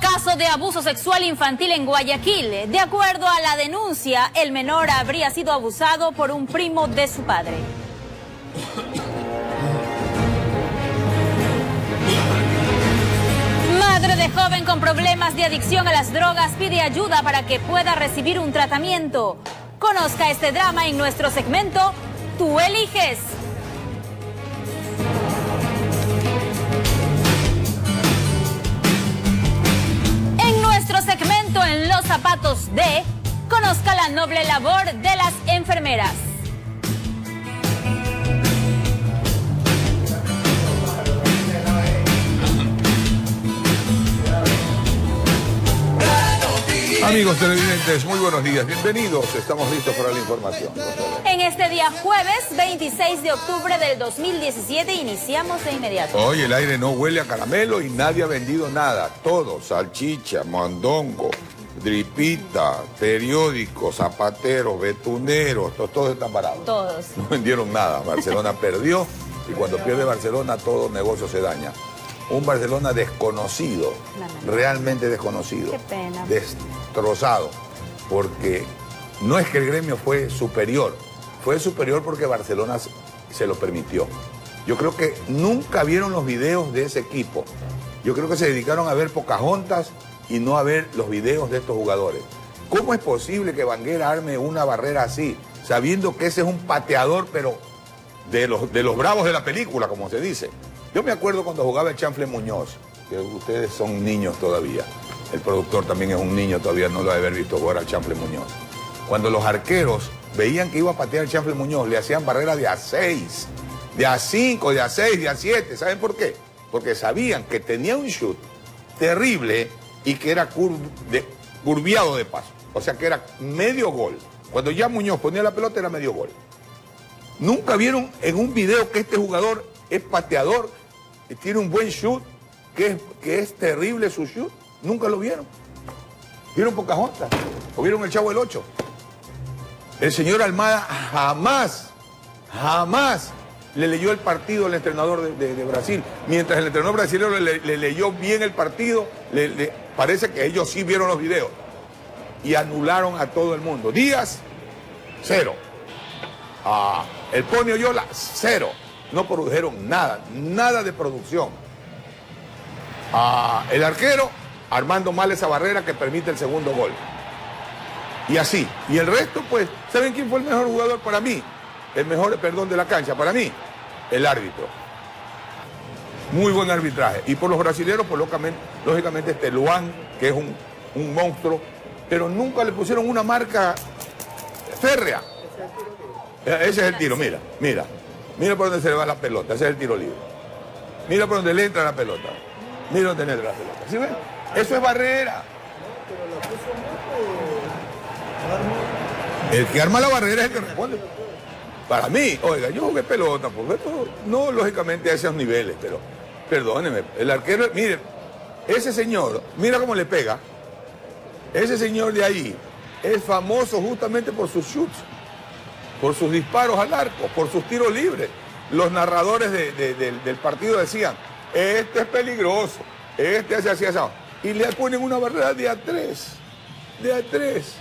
Caso de abuso sexual infantil en Guayaquil. De acuerdo a la denuncia, el menor habría sido abusado por un primo de su padre. Madre de joven con problemas de adicción a las drogas pide ayuda para que pueda recibir un tratamiento. Conozca este drama en nuestro segmento Tú eliges. En los zapatos de, conozca la noble labor de las enfermeras. Amigos televidentes, muy buenos días, bienvenidos, estamos listos para la información. En este día jueves 26 de octubre del 2017 iniciamos de inmediato. Hoy el aire no huele a caramelo y nadie ha vendido nada, todo, salchicha, mondongo, dripita, periódicos, zapateros, betuneros, todos, todos están parados. Todos. No vendieron nada, Barcelona perdió y cuando pierde Barcelona todo negocio se daña. Un Barcelona desconocido, realmente desconocido. Qué pena. Destrozado, porque no es que el gremio fue superior, fue superior porque Barcelona se- lo permitió. Yo creo que nunca vieron los videos de ese equipo. Yo creo que se dedicaron a ver Pocahontas y no a ver los videos de estos jugadores. ¿Cómo es posible que Banguera arme una barrera así, sabiendo que ese es un pateador, pero de los, de los bravos de la película, como se dice. Yo me acuerdo cuando jugaba el Chanfle Muñoz, que ustedes son niños todavía. El productor también es un niño todavía, no lo ha haber visto jugar al Chanfle Muñoz. Cuando los arqueros veían que iba a patear el Chanfle Muñoz, le hacían barrera de a 6, de a 5, de a 6, de a 7. ¿Saben por qué? Porque sabían que tenía un shoot terrible y que era de- curviado de paso. O sea que era medio gol. Cuando ya Muñoz ponía la pelota era medio gol. Nunca vieron en un video que este jugador es pateador, tiene un buen shoot, que es, que es terrible su shoot. Nunca lo vieron. ¿Vieron Pocahontas? ¿O vieron el Chavo del 8? El señor Almada jamás, jamás le leyó el partido al entrenador de, Brasil. Mientras el entrenador brasileño le, le leyó bien el partido, le- parece que ellos sí vieron los videos. Y anularon a todo el mundo. Díaz, cero. Ah, el Pony Oyola, cero. No produjeron nada, nada de producción. Ah, el arquero, armando mal esa barrera que permite el segundo gol. Y así. Y el resto, pues, ¿saben quién fue el mejor jugador para mí? El mejor, perdón, de la cancha, para mí, el árbitro. Muy buen arbitraje. Y por los brasileños, pues lógicamente, lógicamente este Luan, que es un, un monstruo, pero nunca le pusieron una marca férrea. Ese es el tiro, mira, mira. Mira por donde se le va la pelota, ese es el tiro libre. Mira por donde le entra la pelota. Mira donde le entra la pelota. ¿Sí ven? Eso es barrera. El que arma la barrera es el que responde. Para mí, oiga, yo jugué pelota, esto no lógicamente a esos niveles, pero perdóneme, el arquero, mire, ese señor, mira cómo le pega. Ese señor de ahí es famoso justamente por sus shoots, por sus disparos al arco, por sus tiros libres. Los narradores de- de- del- partido decían, este es peligroso, este hace así, así. Y le ponen una barrera de a tres, de a tres.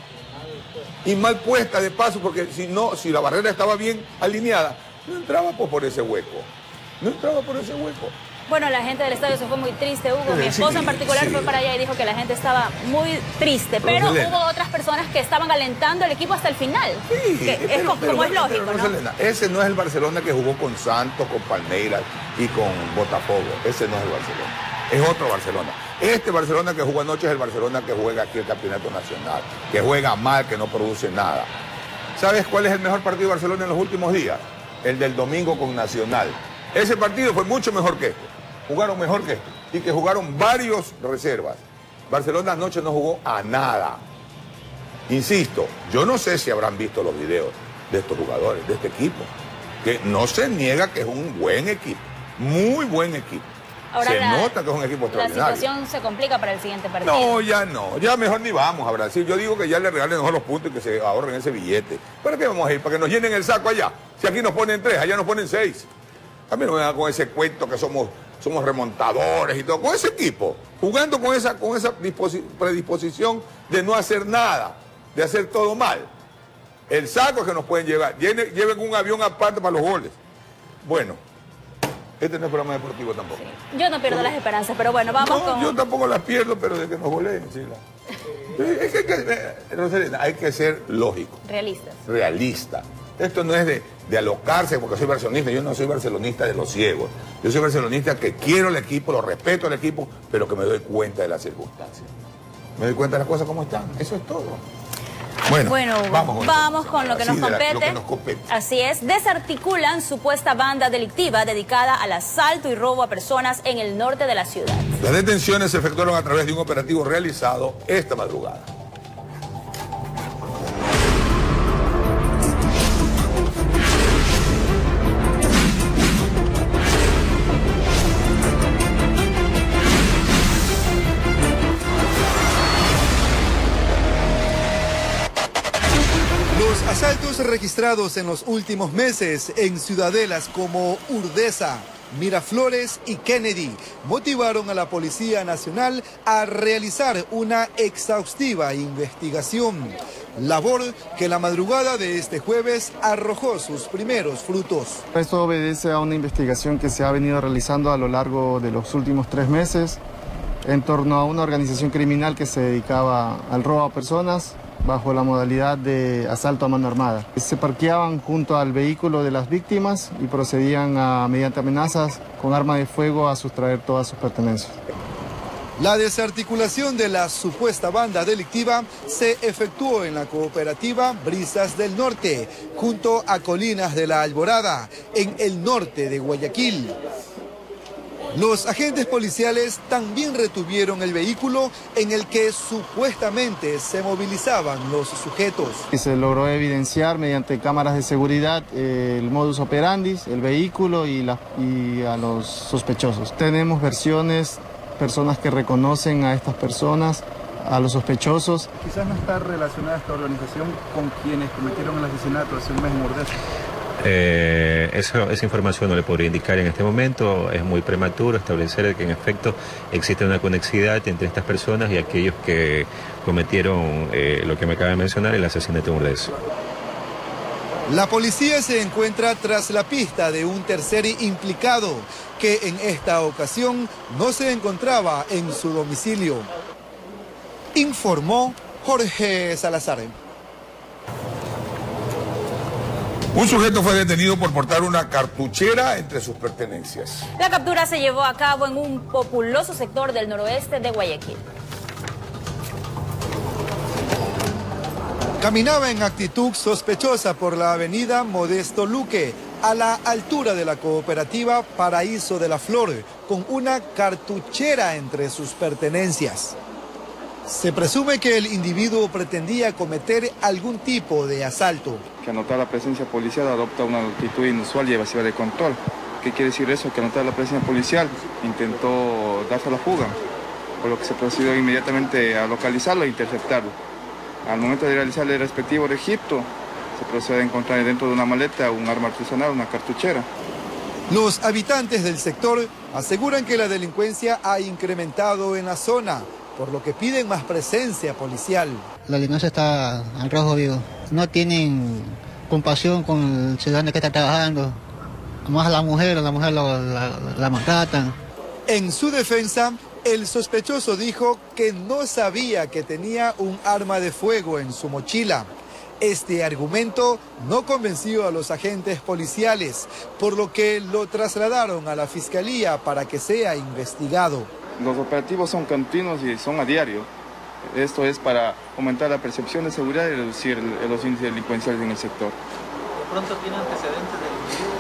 Y mal puesta de paso, porque si no, si la barrera estaba bien alineada, no entraba pues, por ese hueco. No entraba por ese hueco. Bueno, la gente del estadio se fue muy triste, Hugo. Mi esposa en particular sí. fue para allá y dijo que la gente estaba muy triste. Pero, hubo otras personas que estaban alentando al equipo hasta el final. Sí, que es pero como es lógico, pero ¿no? Ese no es el Barcelona que jugó con Santos, con Palmeiras y con Botafogo. Ese no es el Barcelona. Es otro Barcelona. Este Barcelona que jugó anoche es el Barcelona que juega aquí el Campeonato Nacional, que juega mal, que no produce nada. ¿Sabes cuál es el mejor partido de Barcelona en los últimos días? El del domingo con Nacional. Ese partido fue mucho mejor que este. Jugaron mejor que este. Y que jugaron varios reservas. Barcelona anoche no jugó a nada. Insisto, yo no sé si habrán visto los videos de estos jugadores, de este equipo, que no se niega que es un buen equipo, muy buen equipo. Ahora se la- nota que es un equipo La extraordinario. situación se complica para el siguiente partido. No, ya no, ya mejor ni vamos a Brasil. Yo digo que ya le regalen mejor los puntos y que se ahorren ese billete. ¿Para qué vamos a ir? ¿Para que nos llenen el saco allá? Si aquí nos ponen tres, allá nos ponen seis. A mí no me da con ese cuento que somos somos remontadores y todo. Con ese equipo, jugando con esa, con esa predisposición de no hacer nada, de hacer todo mal. El saco es que nos pueden llevar. Lleven, un avión aparte para los goles. Bueno, este no es programa deportivo tampoco. Yo no pierdo las esperanzas, pero bueno, vamos con... Yo tampoco las pierdo, pero de que nos goleen, sí. Es que, eh, hay que ser lógico. Realistas. Realista. Esto no es de, de, alocarse porque soy barcelonista. Yo no soy barcelonista de los ciegos. Yo soy barcelonista que quiero el equipo, lo respeto al equipo, pero que me doy cuenta de las circunstancias. Me doy cuenta de las cosas como están. Eso es todo. Bueno, vamos, con, lo, que nos compete. Así es, desarticulan supuesta banda delictiva dedicada al asalto y robo a personas en el norte de la ciudad. Las detenciones se efectuaron a través de un operativo realizado esta madrugada. Registrados en los últimos meses en ciudadelas como Urdesa, Miraflores y Kennedy motivaron a la Policía Nacional a realizar una exhaustiva investigación, labor que la madrugada de este jueves arrojó sus primeros frutos. Esto obedece a una investigación que se ha venido realizando a lo largo de los últimos tres meses en torno a una organización criminal que se dedicaba al robo a personas bajo la modalidad de asalto a mano armada. Se parqueaban junto al vehículo de las víctimas y procedían a, mediante amenazas con arma de fuego a sustraer todas sus pertenencias. La desarticulación de la supuesta banda delictiva se efectuó en la cooperativa Brisas del Norte, junto a Colinas de la Alborada, en el norte de Guayaquil. Los agentes policiales también retuvieron el vehículo en el que supuestamente se movilizaban los sujetos. Se logró evidenciar mediante cámaras de seguridad eh, el modus operandi, el vehículo y, y a los sospechosos. Tenemos versiones, personas que reconocen a estas personas, a los sospechosos. Quizás no está relacionada esta organización con quienes cometieron el asesinato hace un mes en eh, esa información no le podría indicar en este momento, es muy prematuro establecer que en efecto existe una conexidad entre estas personas y aquellos que cometieron eh, lo que me acaba de mencionar, el asesinato de Urdes. La policía se encuentra tras la pista de un tercer implicado que en esta ocasión no se encontraba en su domicilio. Informó Jorge Salazar. Un sujeto fue detenido por portar una cartuchera entre sus pertenencias. La captura se llevó a cabo en un populoso sector del noroeste de Guayaquil. Caminaba en actitud sospechosa por la avenida Modesto Luque, a la altura de la cooperativa Paraíso de la Flor, con una cartuchera entre sus pertenencias. Se presume que el individuo pretendía cometer algún tipo de asalto. Que anotar la presencia policial adopta una actitud inusual y evasiva de control. ¿Qué quiere decir eso? Que anotar la presencia policial intentó darse la fuga, por lo que se procedió inmediatamente a localizarlo e interceptarlo. Al momento de realizar el respectivo registro, se procede a encontrar dentro de una maleta un arma artesanal, una cartuchera. Los habitantes del sector aseguran que la delincuencia ha incrementado en la zona por lo que piden más presencia policial. La delincuencia está al rojo vivo. No tienen compasión con el ciudadano que está trabajando. Más a la mujer, a la mujer la, la maltratan. En su defensa, el sospechoso dijo que no sabía que tenía un arma de fuego en su mochila. Este argumento no convenció a los agentes policiales, por lo que lo trasladaron a la fiscalía para que sea investigado. Los operativos son continuos y son a diario. Esto es para aumentar la percepción de seguridad y reducir los índices delincuenciales en el sector. ¿De pronto tiene antecedentes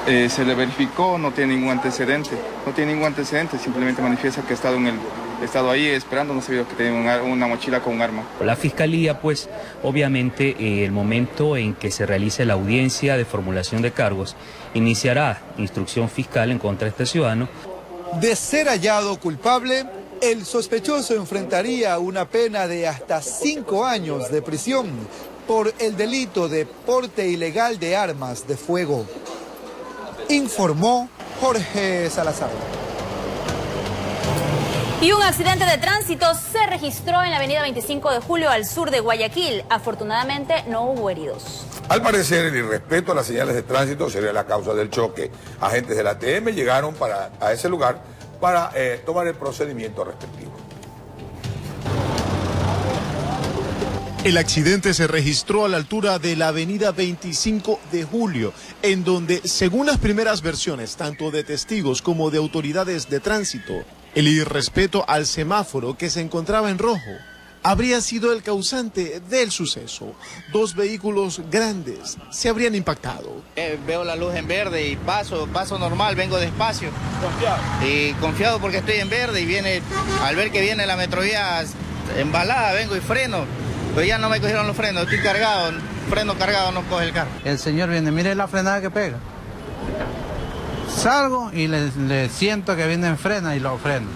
eh, se le verificó, no tiene ningún antecedente. No tiene ningún antecedente, simplemente manifiesta que ha estado, en el, estado ahí esperando, no se que tenía una, mochila con un arma. La Fiscalía, pues, obviamente, eh, el momento en que se realice la audiencia de formulación de cargos, iniciará instrucción fiscal en contra de este ciudadano de ser hallado culpable, el sospechoso enfrentaría una pena de hasta cinco años de prisión por el delito de porte ilegal de armas de fuego. Informó Jorge Salazar. Y un accidente de tránsito se registró en la avenida 25 de julio al sur de Guayaquil. Afortunadamente no hubo heridos. Al parecer, el irrespeto a las señales de tránsito sería la causa del choque. Agentes de la ATM llegaron para, a ese lugar para eh, tomar el procedimiento respectivo. El accidente se registró a la altura de la avenida 25 de julio, en donde, según las primeras versiones, tanto de testigos como de autoridades de tránsito, el irrespeto al semáforo que se encontraba en rojo habría sido el causante del suceso. Dos vehículos grandes se habrían impactado. Eh, veo la luz en verde y paso, paso normal, vengo despacio. Confiado. Y confiado porque estoy en verde y viene, al ver que viene la metrovía embalada, vengo y freno. Pero ya no me cogieron los frenos, estoy cargado, freno cargado no coge el carro. El señor viene, mire la frenada que pega. Salgo y le, siento que viene en frena y lo freno.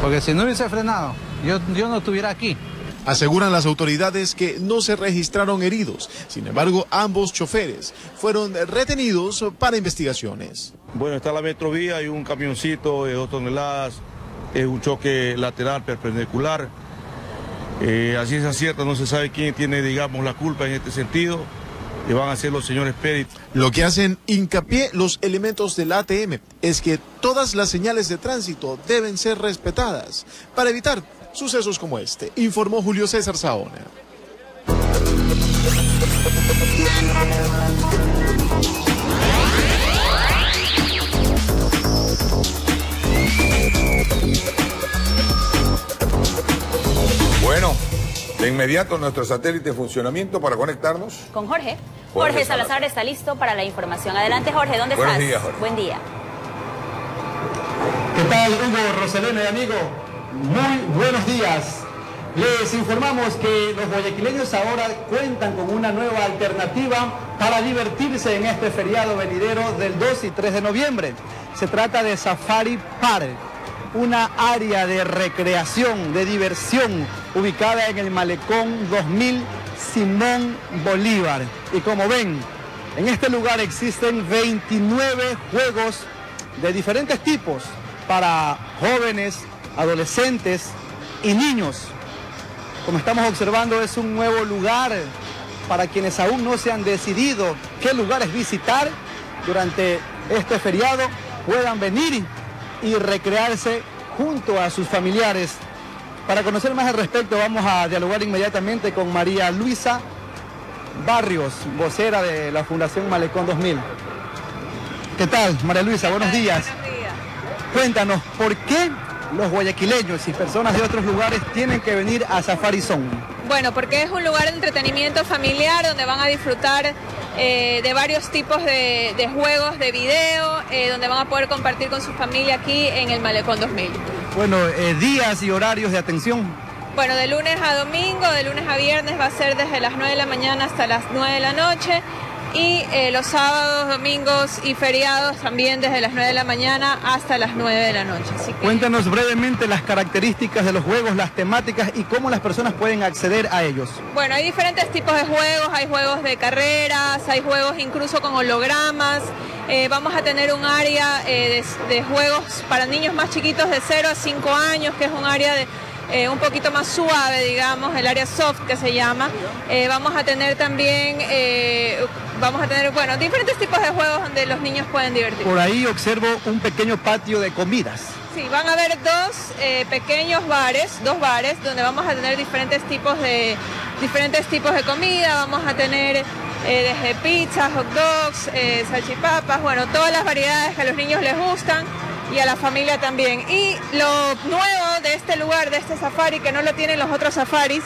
Porque si no hubiese frenado, yo, yo no estuviera aquí. Aseguran las autoridades que no se registraron heridos. Sin embargo, ambos choferes fueron retenidos para investigaciones. Bueno, está la metrovía y un camioncito de dos toneladas. Es un choque lateral perpendicular. Eh, así es acierta, no se sabe quién tiene, digamos, la culpa en este sentido. Y van a ser los señores Pérez. Lo que hacen hincapié los elementos del ATM es que todas las señales de tránsito deben ser respetadas para evitar sucesos como este, informó Julio César Saona. Bueno, de inmediato nuestro satélite en funcionamiento para conectarnos. Con Jorge. Jorge, Salazar está listo para la información. Adelante, Jorge, ¿dónde Buenos estás? Días, Jorge. Buen día. ¿Qué tal, Hugo, Roselena y amigo? Muy buenos días. Les informamos que los guayaquileños ahora cuentan con una nueva alternativa para divertirse en este feriado venidero del 2 y 3 de noviembre. Se trata de Safari Park una área de recreación, de diversión, ubicada en el Malecón 2000 Simón Bolívar. Y como ven, en este lugar existen 29 juegos de diferentes tipos para jóvenes, adolescentes y niños. Como estamos observando, es un nuevo lugar para quienes aún no se han decidido qué lugares visitar durante este feriado, puedan venir y recrearse junto a sus familiares. Para conocer más al respecto vamos a dialogar inmediatamente con María Luisa Barrios, vocera de la Fundación Malecón 2000. ¿Qué tal, María Luisa? Buenos días. Buenos días. Cuéntanos, ¿por qué los guayaquileños y personas de otros lugares tienen que venir a Safari Zone? Bueno, porque es un lugar de entretenimiento familiar donde van a disfrutar eh, de varios tipos de, de juegos, de video, eh, donde van a poder compartir con su familia aquí en el Malecón 2000. Bueno, eh, días y horarios de atención. Bueno, de lunes a domingo, de lunes a viernes va a ser desde las 9 de la mañana hasta las 9 de la noche y eh, los sábados, domingos y feriados también desde las 9 de la mañana hasta las 9 de la noche. Así que... Cuéntanos brevemente las características de los juegos, las temáticas y cómo las personas pueden acceder a ellos. Bueno, hay diferentes tipos de juegos, hay juegos de carreras, hay juegos incluso con hologramas. Eh, vamos a tener un área eh, de, de juegos para niños más chiquitos de 0 a 5 años, que es un área de eh, un poquito más suave, digamos, el área soft que se llama. Eh, vamos a tener también, eh, vamos a tener, bueno, diferentes tipos de juegos donde los niños pueden divertirse. Por ahí observo un pequeño patio de comidas. Sí, van a haber dos pequeños bares, dos bares, donde vamos a tener diferentes tipos de, diferentes tipos de comida, vamos a tener desde pizzas, hot dogs, salchipapas, bueno, todas las variedades que a los niños les gustan y a la familia también. Y lo nuevo de este lugar, de este safari, que no lo tienen los otros safaris,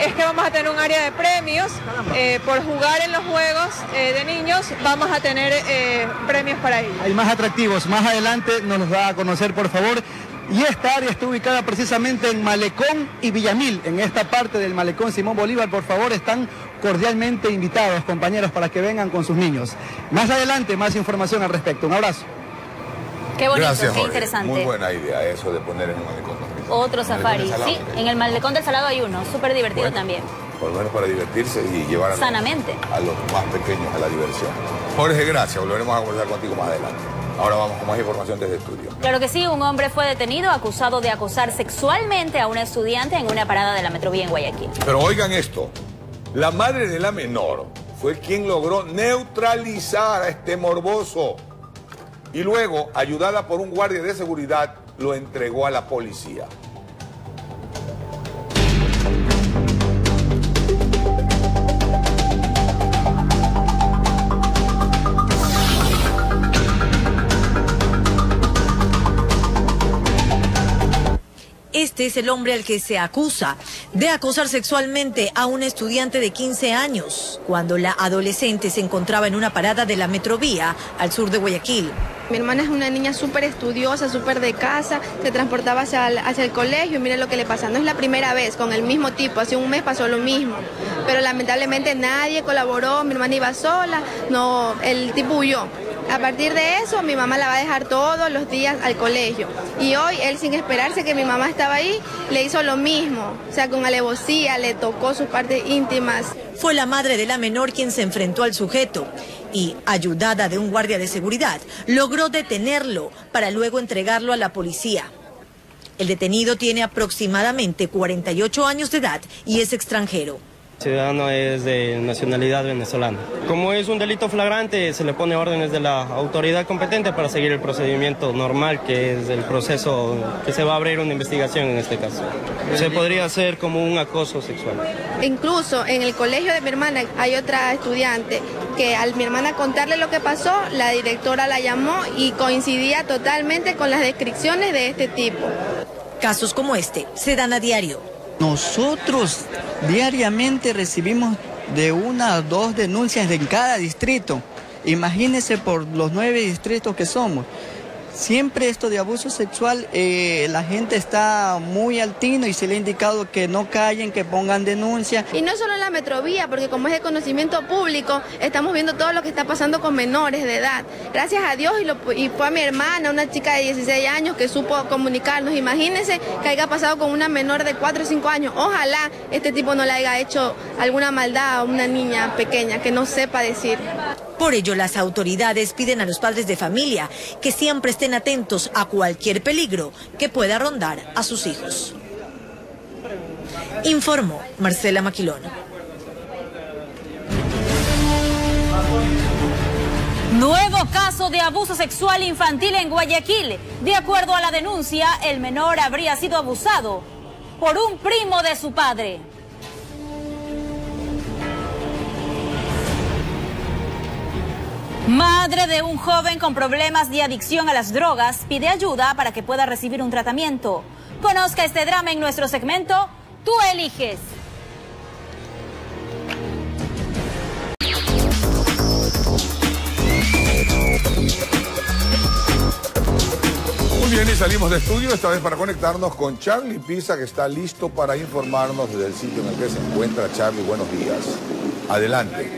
es que vamos a tener un área de premios eh, por jugar en los juegos eh, de niños. Vamos a tener eh, premios para ellos. Hay más atractivos. Más adelante nos los da a conocer, por favor. Y esta área está ubicada precisamente en Malecón y Villamil, en esta parte del Malecón Simón Bolívar. Por favor, están cordialmente invitados, compañeros, para que vengan con sus niños. Más adelante, más información al respecto. Un abrazo. Qué bonito, Gracias, qué interesante. Muy buena idea eso de poner en el malecón. Otro safari, Salado, sí, en el Malecón del Salado hay uno, súper divertido Bueno. también. Por lo menos para divertirse y llevar a los, Sanamente. a los más pequeños a la diversión. Jorge, gracias. Volveremos a conversar contigo más adelante. Ahora vamos con más información desde estudio. Claro que sí, un hombre fue detenido acusado de acosar sexualmente a una estudiante en una parada de la Metrovía en Guayaquil. Pero oigan esto, la madre de la menor fue quien logró neutralizar a este morboso y luego, ayudada por un guardia de seguridad, lo entregó a la policía. Este es el hombre al que se acusa de acosar sexualmente a un estudiante de 15 años cuando la adolescente se encontraba en una parada de la metrovía al sur de Guayaquil. Mi hermana es una niña súper estudiosa, súper de casa, se transportaba hacia el, colegio y mire lo que le pasa. No es la primera vez con el mismo tipo, hace un mes pasó lo mismo, pero lamentablemente nadie colaboró, mi hermana iba sola, no, el tipo huyó. A partir de eso, mi mamá la va a dejar todos los días al colegio. Y hoy, él sin esperarse que mi mamá estaba ahí, le hizo lo mismo. O sea, con alevosía, le tocó sus partes íntimas. Fue la madre de la menor quien se enfrentó al sujeto y, ayudada de un guardia de seguridad, logró detenerlo para luego entregarlo a la policía. El detenido tiene aproximadamente 48 años de edad y es extranjero ciudadano es de nacionalidad venezolana. Como es un delito flagrante, se le pone órdenes de la autoridad competente para seguir el procedimiento normal, que es el proceso que se va a abrir una investigación en este caso. Se podría hacer como un acoso sexual. Incluso en el colegio de mi hermana hay otra estudiante que al mi hermana contarle lo que pasó, la directora la llamó y coincidía totalmente con las descripciones de este tipo. Casos como este se dan a diario. Nosotros diariamente recibimos de una a dos denuncias en cada distrito. Imagínense por los nueve distritos que somos. Siempre esto de abuso sexual, eh, la gente está muy altino y se le ha indicado que no callen, que pongan denuncia. Y no solo en la metrovía, porque como es de conocimiento público, estamos viendo todo lo que está pasando con menores de edad. Gracias a Dios y, y fue a mi hermana, una chica de 16 años que supo comunicarnos. Imagínense que haya pasado con una menor de 4 o 5 años. Ojalá este tipo no le haya hecho alguna maldad a una niña pequeña que no sepa decir. Por ello, las autoridades piden a los padres de familia que siempre estén atentos a cualquier peligro que pueda rondar a sus hijos. Informó Marcela Maquilón. Nuevo caso de abuso sexual infantil en Guayaquil. De acuerdo a la denuncia, el menor habría sido abusado por un primo de su padre. Madre de un joven con problemas de adicción a las drogas pide ayuda para que pueda recibir un tratamiento. Conozca este drama en nuestro segmento Tú eliges. Muy bien, y salimos de estudio, esta vez para conectarnos con Charlie Pisa, que está listo para informarnos desde el sitio en el que se encuentra. Charlie, buenos días. Adelante.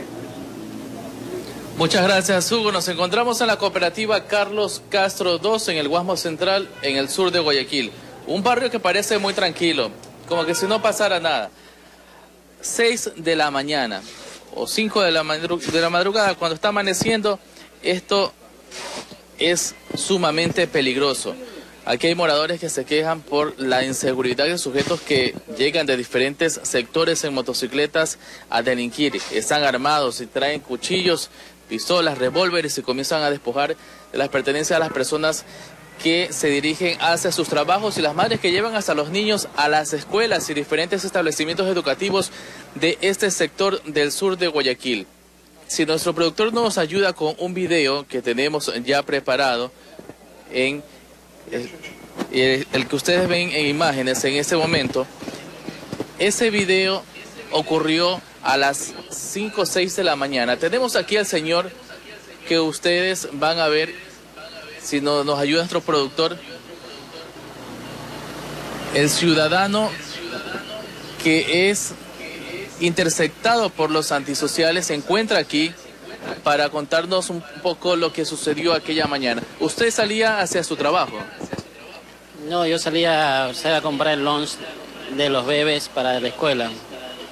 Muchas gracias, Hugo. Nos encontramos en la cooperativa Carlos Castro 2 en el Guasmo Central, en el sur de Guayaquil. Un barrio que parece muy tranquilo, como que si no pasara nada. 6 de la mañana o 5 de la, de la madrugada, cuando está amaneciendo, esto es sumamente peligroso. Aquí hay moradores que se quejan por la inseguridad de sujetos que llegan de diferentes sectores en motocicletas a delinquir. Están armados y traen cuchillos pistolas, revólveres y comienzan a despojar de las pertenencias a las personas que se dirigen hacia sus trabajos y las madres que llevan hasta los niños a las escuelas y diferentes establecimientos educativos de este sector del sur de Guayaquil. Si nuestro productor nos ayuda con un video que tenemos ya preparado en el que ustedes ven en imágenes en este momento, ese video ocurrió a las 5 o 6 de la mañana. Tenemos aquí al señor que ustedes van a ver, si no, nos ayuda nuestro productor, el ciudadano que es interceptado por los antisociales se encuentra aquí para contarnos un poco lo que sucedió aquella mañana. ¿Usted salía hacia su trabajo? No, yo salía, a comprar el lunch de los bebés para la escuela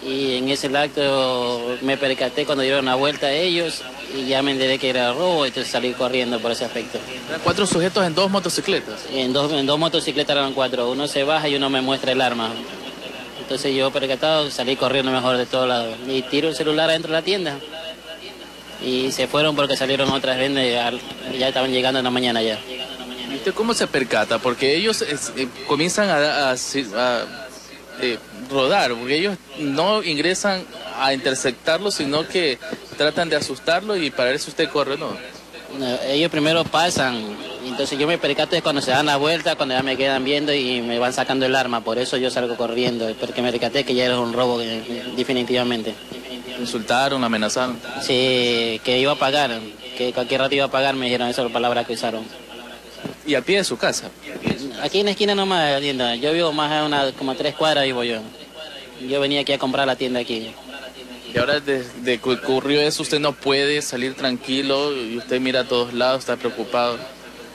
y en ese acto me percaté cuando dieron la vuelta a ellos y ya me enteré que era robo, entonces salí corriendo por ese aspecto. ¿Eran cuatro sujetos en dos motocicletas? En dos, en dos motocicletas eran cuatro, uno se baja y uno me muestra el arma. Entonces yo percatado salí corriendo mejor de todos lados y tiro el celular adentro de la tienda. Y se fueron porque salieron otras vendas y ya estaban llegando en la mañana ya. ¿Y usted cómo se percata? Porque ellos eh, comienzan a, eh, rodar, porque ellos no ingresan a interceptarlo, sino que tratan de asustarlo y para eso usted corre, ¿no? ellos primero pasan, entonces yo me percato es cuando se dan la vuelta, cuando ya me quedan viendo y me van sacando el arma, por eso yo salgo corriendo, porque me percaté que ya era un robo eh, definitivamente. ¿Insultaron, amenazaron? Sí, que iba a pagar, que cualquier rato iba a pagar, me dijeron esas palabras que usaron. ¿Y a pie de su casa? Aquí en la esquina nomás de la tienda. Yo vivo más a una, como tres cuadras vivo yo. Yo venía aquí a comprar la tienda aquí. Y ahora desde que ocurrió eso, usted no puede salir tranquilo y usted mira a todos lados, está preocupado.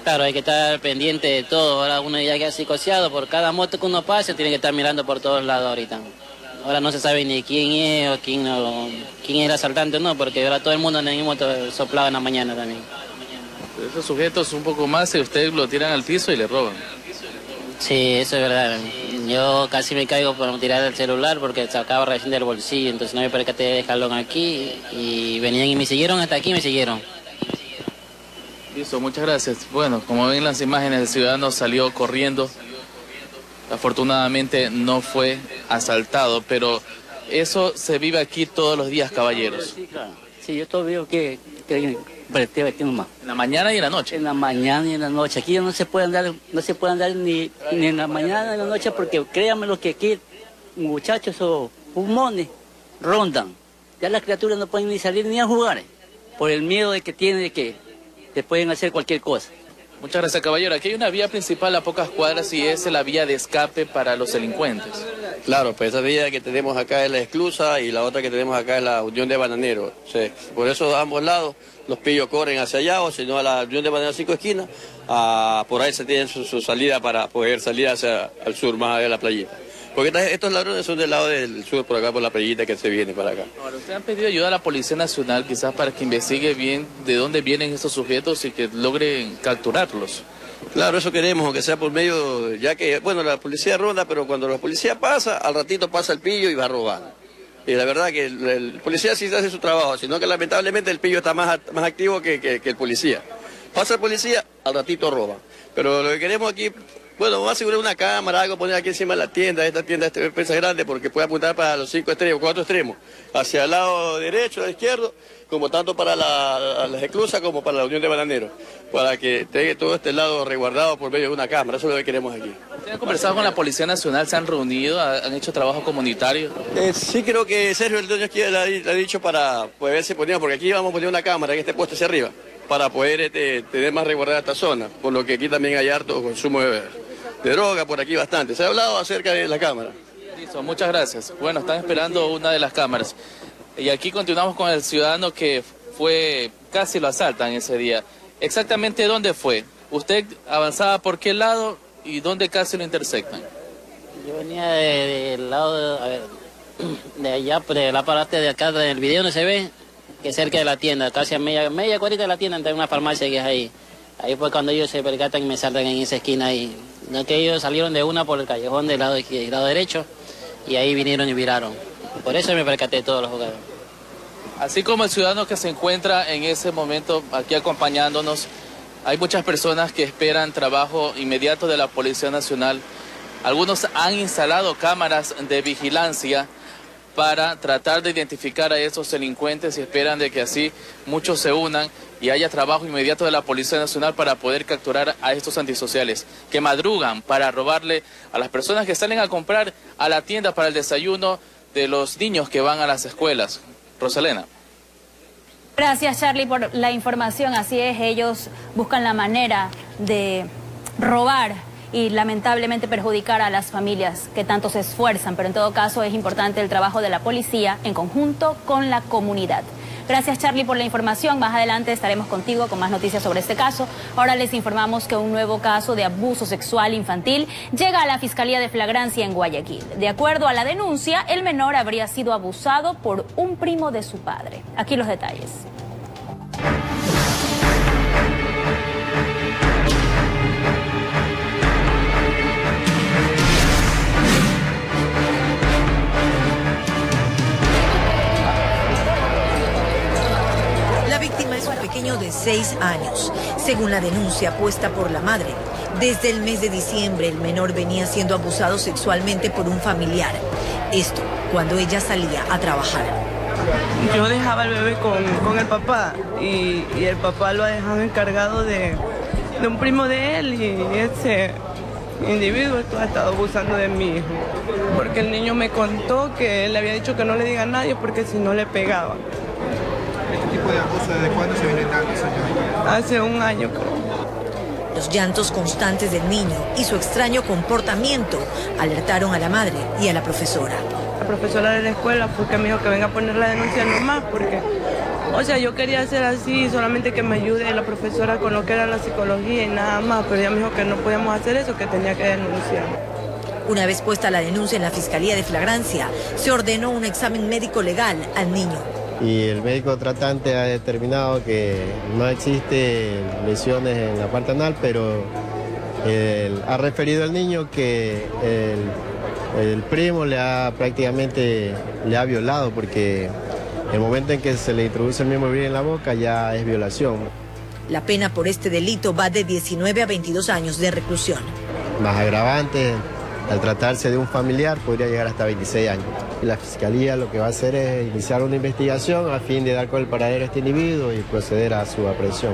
Claro, hay que estar pendiente de todo. Ahora uno ya queda psicoseado. Por cada moto que uno pase, tiene que estar mirando por todos lados ahorita. Ahora no se sabe ni quién es o quién, no, quién es el asaltante o no, porque ahora todo el mundo en el mismo soplado en la mañana también. Esos sujetos un poco más, y usted lo tiran al piso y le roban. Sí, eso es verdad. Yo casi me caigo por tirar el celular porque sacaba recién del bolsillo, entonces no me percaté de escalón aquí y venían y me siguieron hasta aquí, me siguieron. Listo, muchas gracias. Bueno, como ven las imágenes, el ciudadano salió corriendo. Afortunadamente no fue asaltado, pero eso se vive aquí todos los días, caballeros. Sí, claro. Sí, yo todo en la mañana y en la noche. En la mañana y en la noche. Aquí no se puede andar, no se puede andar ni, ni en la mañana ni en la noche porque créanme lo que aquí muchachos o pulmones rondan. Ya las criaturas no pueden ni salir ni a jugar por el miedo de que tienen de que te pueden hacer cualquier cosa. Muchas gracias, caballero. Aquí hay una vía principal a pocas cuadras y es la vía de escape para los delincuentes. Claro, pues esa vía que tenemos acá es la exclusa y la otra que tenemos acá es la Unión de Bananeros. por eso a ambos lados los pillos corren hacia allá o si no a la Unión de Bananeros Cinco Esquinas, por ahí se tienen su, salida para poder salir hacia el sur, más allá de la playita. Porque estos ladrones son del lado del sur, por acá, por la playita que se viene para acá. Ahora, ¿usted han pedido ayuda a la Policía Nacional quizás para que investigue bien de dónde vienen estos sujetos y que logren capturarlos? Claro, eso queremos, aunque sea por medio, ya que, bueno, la policía ronda, pero cuando la policía pasa, al ratito pasa el pillo y va a robar. Y la verdad que el, policía sí hace su trabajo, sino que lamentablemente el pillo está más, más activo que, que el policía. Pasa el policía, al ratito roba. Pero lo que queremos aquí bueno, vamos a asegurar una cámara, algo poner aquí encima de la tienda, esta tienda es pesa grande porque puede apuntar para los cinco extremos, cuatro extremos, hacia el lado derecho, al izquierdo, como tanto para la, la como para la Unión de Bananeros, para que tenga todo este lado resguardado por medio de una cámara, eso es lo que queremos aquí. ¿Han conversado con la Policía Nacional? ¿Se han reunido? ¿Han hecho trabajo comunitario? Eh, sí, creo que Sergio el dueño aquí le ha, dicho para poder ver si poníamos, porque aquí vamos a poner una cámara en este puesto hacia arriba, para poder este, tener más resguardada esta zona, por lo que aquí también hay harto consumo de de droga por aquí bastante. Se ha hablado acerca de la cámara. Listo, muchas gracias. Bueno, están esperando una de las cámaras. Y aquí continuamos con el ciudadano que fue, casi lo asaltan ese día. Exactamente dónde fue. ¿Usted avanzaba por qué lado y dónde casi lo intersectan? Yo venía del lado, de, a ver, de allá, de la parte de acá, del video no se ve, que cerca de la tienda, casi a media, media cuarita de la tienda, entre una farmacia que es ahí. Ahí fue cuando ellos se percatan y me saltan en esa esquina ahí que ellos salieron de una por el callejón del lado, del lado derecho y ahí vinieron y viraron. Por eso me percaté de todos los jugadores. Así como el ciudadano que se encuentra en ese momento aquí acompañándonos, hay muchas personas que esperan trabajo inmediato de la Policía Nacional. Algunos han instalado cámaras de vigilancia para tratar de identificar a esos delincuentes y esperan de que así muchos se unan y haya trabajo inmediato de la Policía Nacional para poder capturar a estos antisociales que madrugan para robarle a las personas que salen a comprar a la tienda para el desayuno de los niños que van a las escuelas. Rosalena. Gracias Charlie por la información. Así es, ellos buscan la manera de robar y lamentablemente perjudicar a las familias que tanto se esfuerzan, pero en todo caso es importante el trabajo de la policía en conjunto con la comunidad. Gracias Charlie por la información. Más adelante estaremos contigo con más noticias sobre este caso. Ahora les informamos que un nuevo caso de abuso sexual infantil llega a la Fiscalía de Flagrancia en Guayaquil. De acuerdo a la denuncia, el menor habría sido abusado por un primo de su padre. Aquí los detalles. 16 años. Según la denuncia puesta por la madre, desde el mes de diciembre el menor venía siendo abusado sexualmente por un familiar. Esto cuando ella salía a trabajar. Yo dejaba al bebé con, con el papá y, el papá lo ha dejado encargado de, de un primo de él y ese individuo ha estado abusando de mi hijo. Porque el niño me contó que le había dicho que no le diga a nadie porque si no le pegaba. ¿Este tipo de abuso desde cuándo se viene dando, señor? Hace un año creo. Los llantos constantes del niño y su extraño comportamiento alertaron a la madre y a la profesora. La profesora de la escuela fue que me dijo que venga a poner la denuncia nomás porque, o sea, yo quería hacer así, solamente que me ayude la profesora con lo que era la psicología y nada más, pero ella me dijo que no podíamos hacer eso, que tenía que denunciar. Una vez puesta la denuncia en la Fiscalía de Flagrancia, se ordenó un examen médico legal al niño. Y el médico tratante ha determinado que no existe lesiones en la parte anal, pero ha referido al niño que el, el primo le ha prácticamente le ha violado porque el momento en que se le introduce el miembro viril en la boca ya es violación. La pena por este delito va de 19 a 22 años de reclusión. Más agravante, al tratarse de un familiar, podría llegar hasta 26 años. Y la fiscalía lo que va a hacer es iniciar una investigación a fin de dar con el paradero a este individuo y proceder a su aprehensión.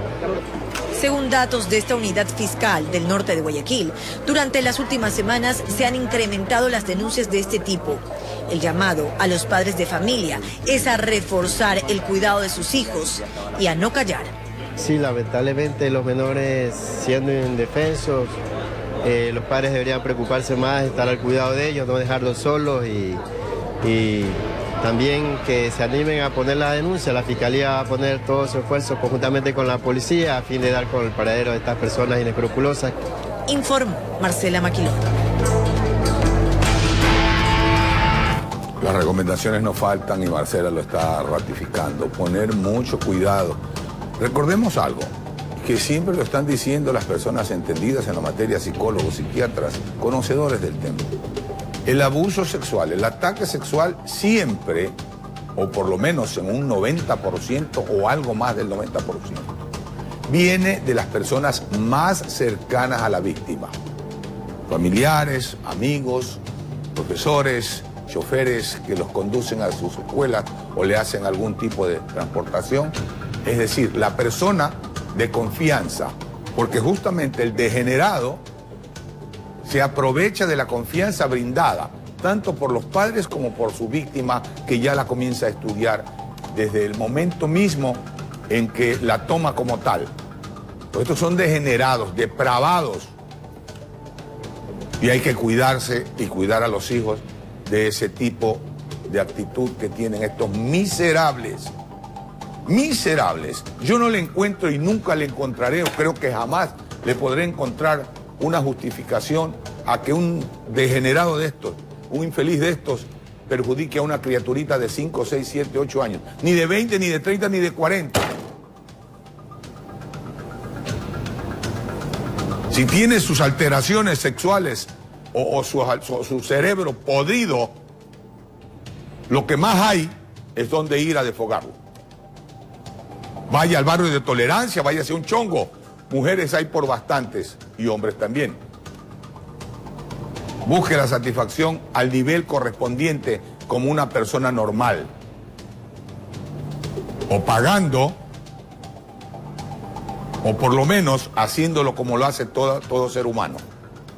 Según datos de esta unidad fiscal del norte de Guayaquil, durante las últimas semanas se han incrementado las denuncias de este tipo. El llamado a los padres de familia es a reforzar el cuidado de sus hijos y a no callar. Sí, lamentablemente los menores siendo indefensos, eh, los padres deberían preocuparse más, estar al cuidado de ellos, no dejarlos solos y, y también que se animen a poner la denuncia. La Fiscalía va a poner todo su esfuerzo conjuntamente con la policía a fin de dar con el paradero de estas personas inescrupulosas. Informó Marcela Maquilón. Las recomendaciones no faltan y Marcela lo está ratificando. Poner mucho cuidado. Recordemos algo, que siempre lo están diciendo las personas entendidas en la materia, psicólogos, psiquiatras, conocedores del tema. El abuso sexual, el ataque sexual siempre, o por lo menos en un 90% o algo más del 90%, viene de las personas más cercanas a la víctima. Familiares, amigos, profesores, choferes que los conducen a sus escuelas o le hacen algún tipo de transportación. Es decir, la persona de confianza, porque justamente el degenerado se aprovecha de la confianza brindada, tanto por los padres como por su víctima, que ya la comienza a estudiar desde el momento mismo en que la toma como tal. Pues estos son degenerados, depravados. Y hay que cuidarse y cuidar a los hijos de ese tipo de actitud que tienen estos miserables. Miserables. Yo no le encuentro y nunca le encontraré, o creo que jamás le podré encontrar una justificación a que un degenerado de estos, un infeliz de estos, perjudique a una criaturita de 5, 6, 7, 8 años. Ni de 20, ni de 30, ni de 40. Si tiene sus alteraciones sexuales o, su, cerebro podrido, lo que más hay es donde ir a desfogarlo. Vaya al barrio de tolerancia, vaya hacia un chongo. Mujeres hay por bastantes y hombres también. Busque la satisfacción al nivel correspondiente como una persona normal. O pagando, o por lo menos haciéndolo como lo hace todo, todo ser humano,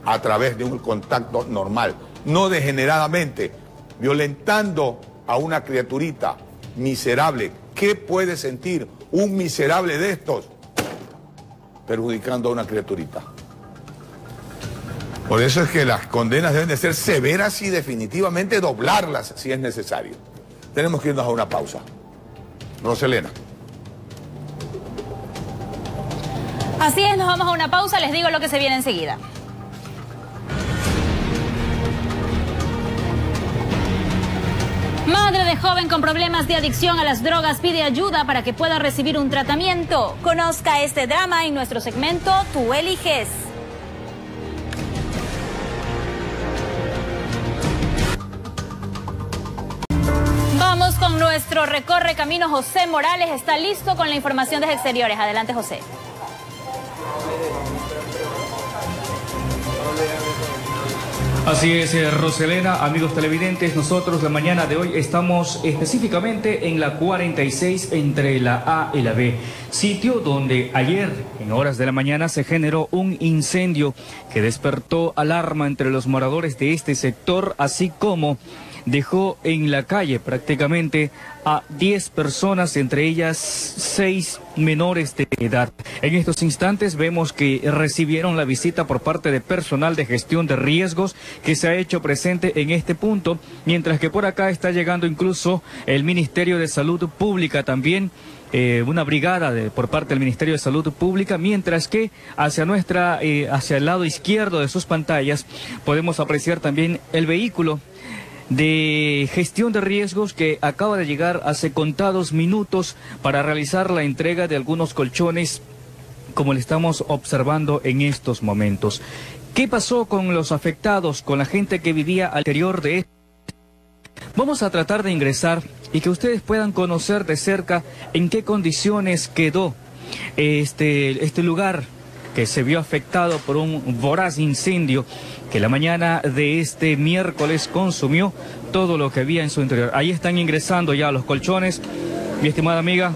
a través de un contacto normal, no degeneradamente, violentando a una criaturita miserable. ¿Qué puede sentir un miserable de estos perjudicando a una criaturita? Por eso es que las condenas deben de ser severas y definitivamente doblarlas si es necesario. Tenemos que irnos a una pausa. Roselena. Así es, nos vamos a una pausa, les digo lo que se viene enseguida. Madre de joven con problemas de adicción a las drogas pide ayuda para que pueda recibir un tratamiento. Conozca este drama en nuestro segmento Tú eliges. Nuestro recorre camino. José Morales está listo con la información desde exteriores. Adelante, José. Así es, eh, Roselena, amigos televidentes, nosotros la mañana de hoy estamos específicamente en la 46 entre la A y la B, sitio donde ayer en horas de la mañana se generó un incendio que despertó alarma entre los moradores de este sector, así como dejó en la calle prácticamente a 10 personas, entre ellas 6 menores de edad. En estos instantes vemos que recibieron la visita por parte de personal de gestión de riesgos que se ha hecho presente en este punto, mientras que por acá está llegando incluso el Ministerio de Salud Pública también. Eh, una brigada de, por parte del Ministerio de Salud Pública, mientras que hacia nuestra, eh, hacia el lado izquierdo de sus pantallas podemos apreciar también el vehículo de gestión de riesgos que acaba de llegar hace contados minutos para realizar la entrega de algunos colchones como le estamos observando en estos momentos. ¿Qué pasó con los afectados, con la gente que vivía al interior de esto? Vamos a tratar de ingresar y que ustedes puedan conocer de cerca en qué condiciones quedó este, este lugar que se vio afectado por un voraz incendio que la mañana de este miércoles consumió todo lo que había en su interior. Ahí están ingresando ya los colchones, mi estimada amiga,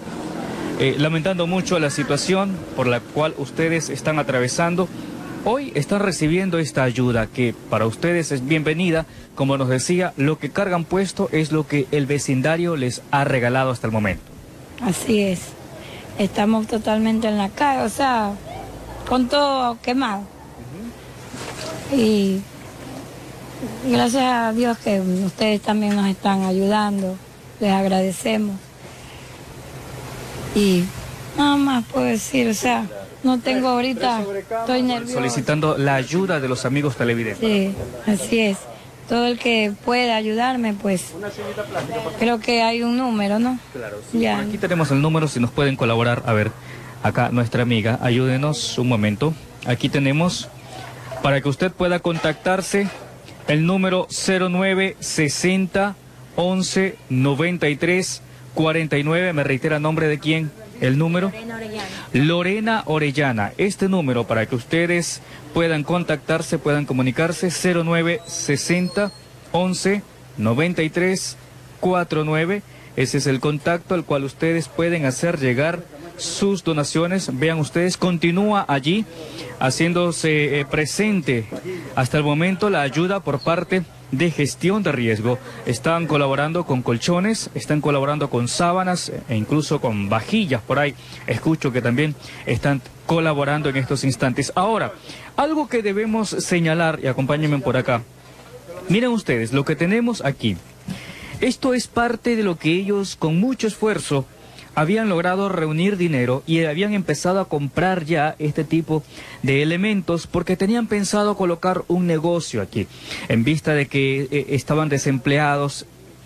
eh, lamentando mucho la situación por la cual ustedes están atravesando. Hoy están recibiendo esta ayuda que para ustedes es bienvenida. Como nos decía, lo que cargan puesto es lo que el vecindario les ha regalado hasta el momento. Así es. Estamos totalmente en la calle, o sea, con todo quemado. Y gracias a Dios que ustedes también nos están ayudando, les agradecemos. Y nada más puedo decir, o sea, no tengo ahorita, estoy nerviosa. Solicitando la ayuda de los amigos televidentes. Sí, así es. Todo el que pueda ayudarme, pues creo que hay un número, ¿no? Claro, Ya. Aquí tenemos el número, si nos pueden colaborar. A ver, acá nuestra amiga, ayúdenos un momento. Aquí tenemos para que usted pueda contactarse el número 0960 11 93 49. Me reitera nombre de quién, el número. Lorena Orellana. Lorena Orellana. Este número para que ustedes puedan contactarse, puedan comunicarse 0960 11 93 49. Ese es el contacto al cual ustedes pueden hacer llegar sus donaciones. Vean ustedes, continúa allí haciéndose eh, presente hasta el momento la ayuda por parte de gestión de riesgo. Están colaborando con colchones, están colaborando con sábanas e incluso con vajillas por ahí. Escucho que también están colaborando en estos instantes. Ahora, algo que debemos señalar, y acompáñenme por acá. Miren ustedes, lo que tenemos aquí. Esto es parte de lo que ellos con mucho esfuerzo habían logrado reunir dinero y habían empezado a comprar ya este tipo de elementos porque tenían pensado colocar un negocio aquí. En vista de que eh, estaban desempleados,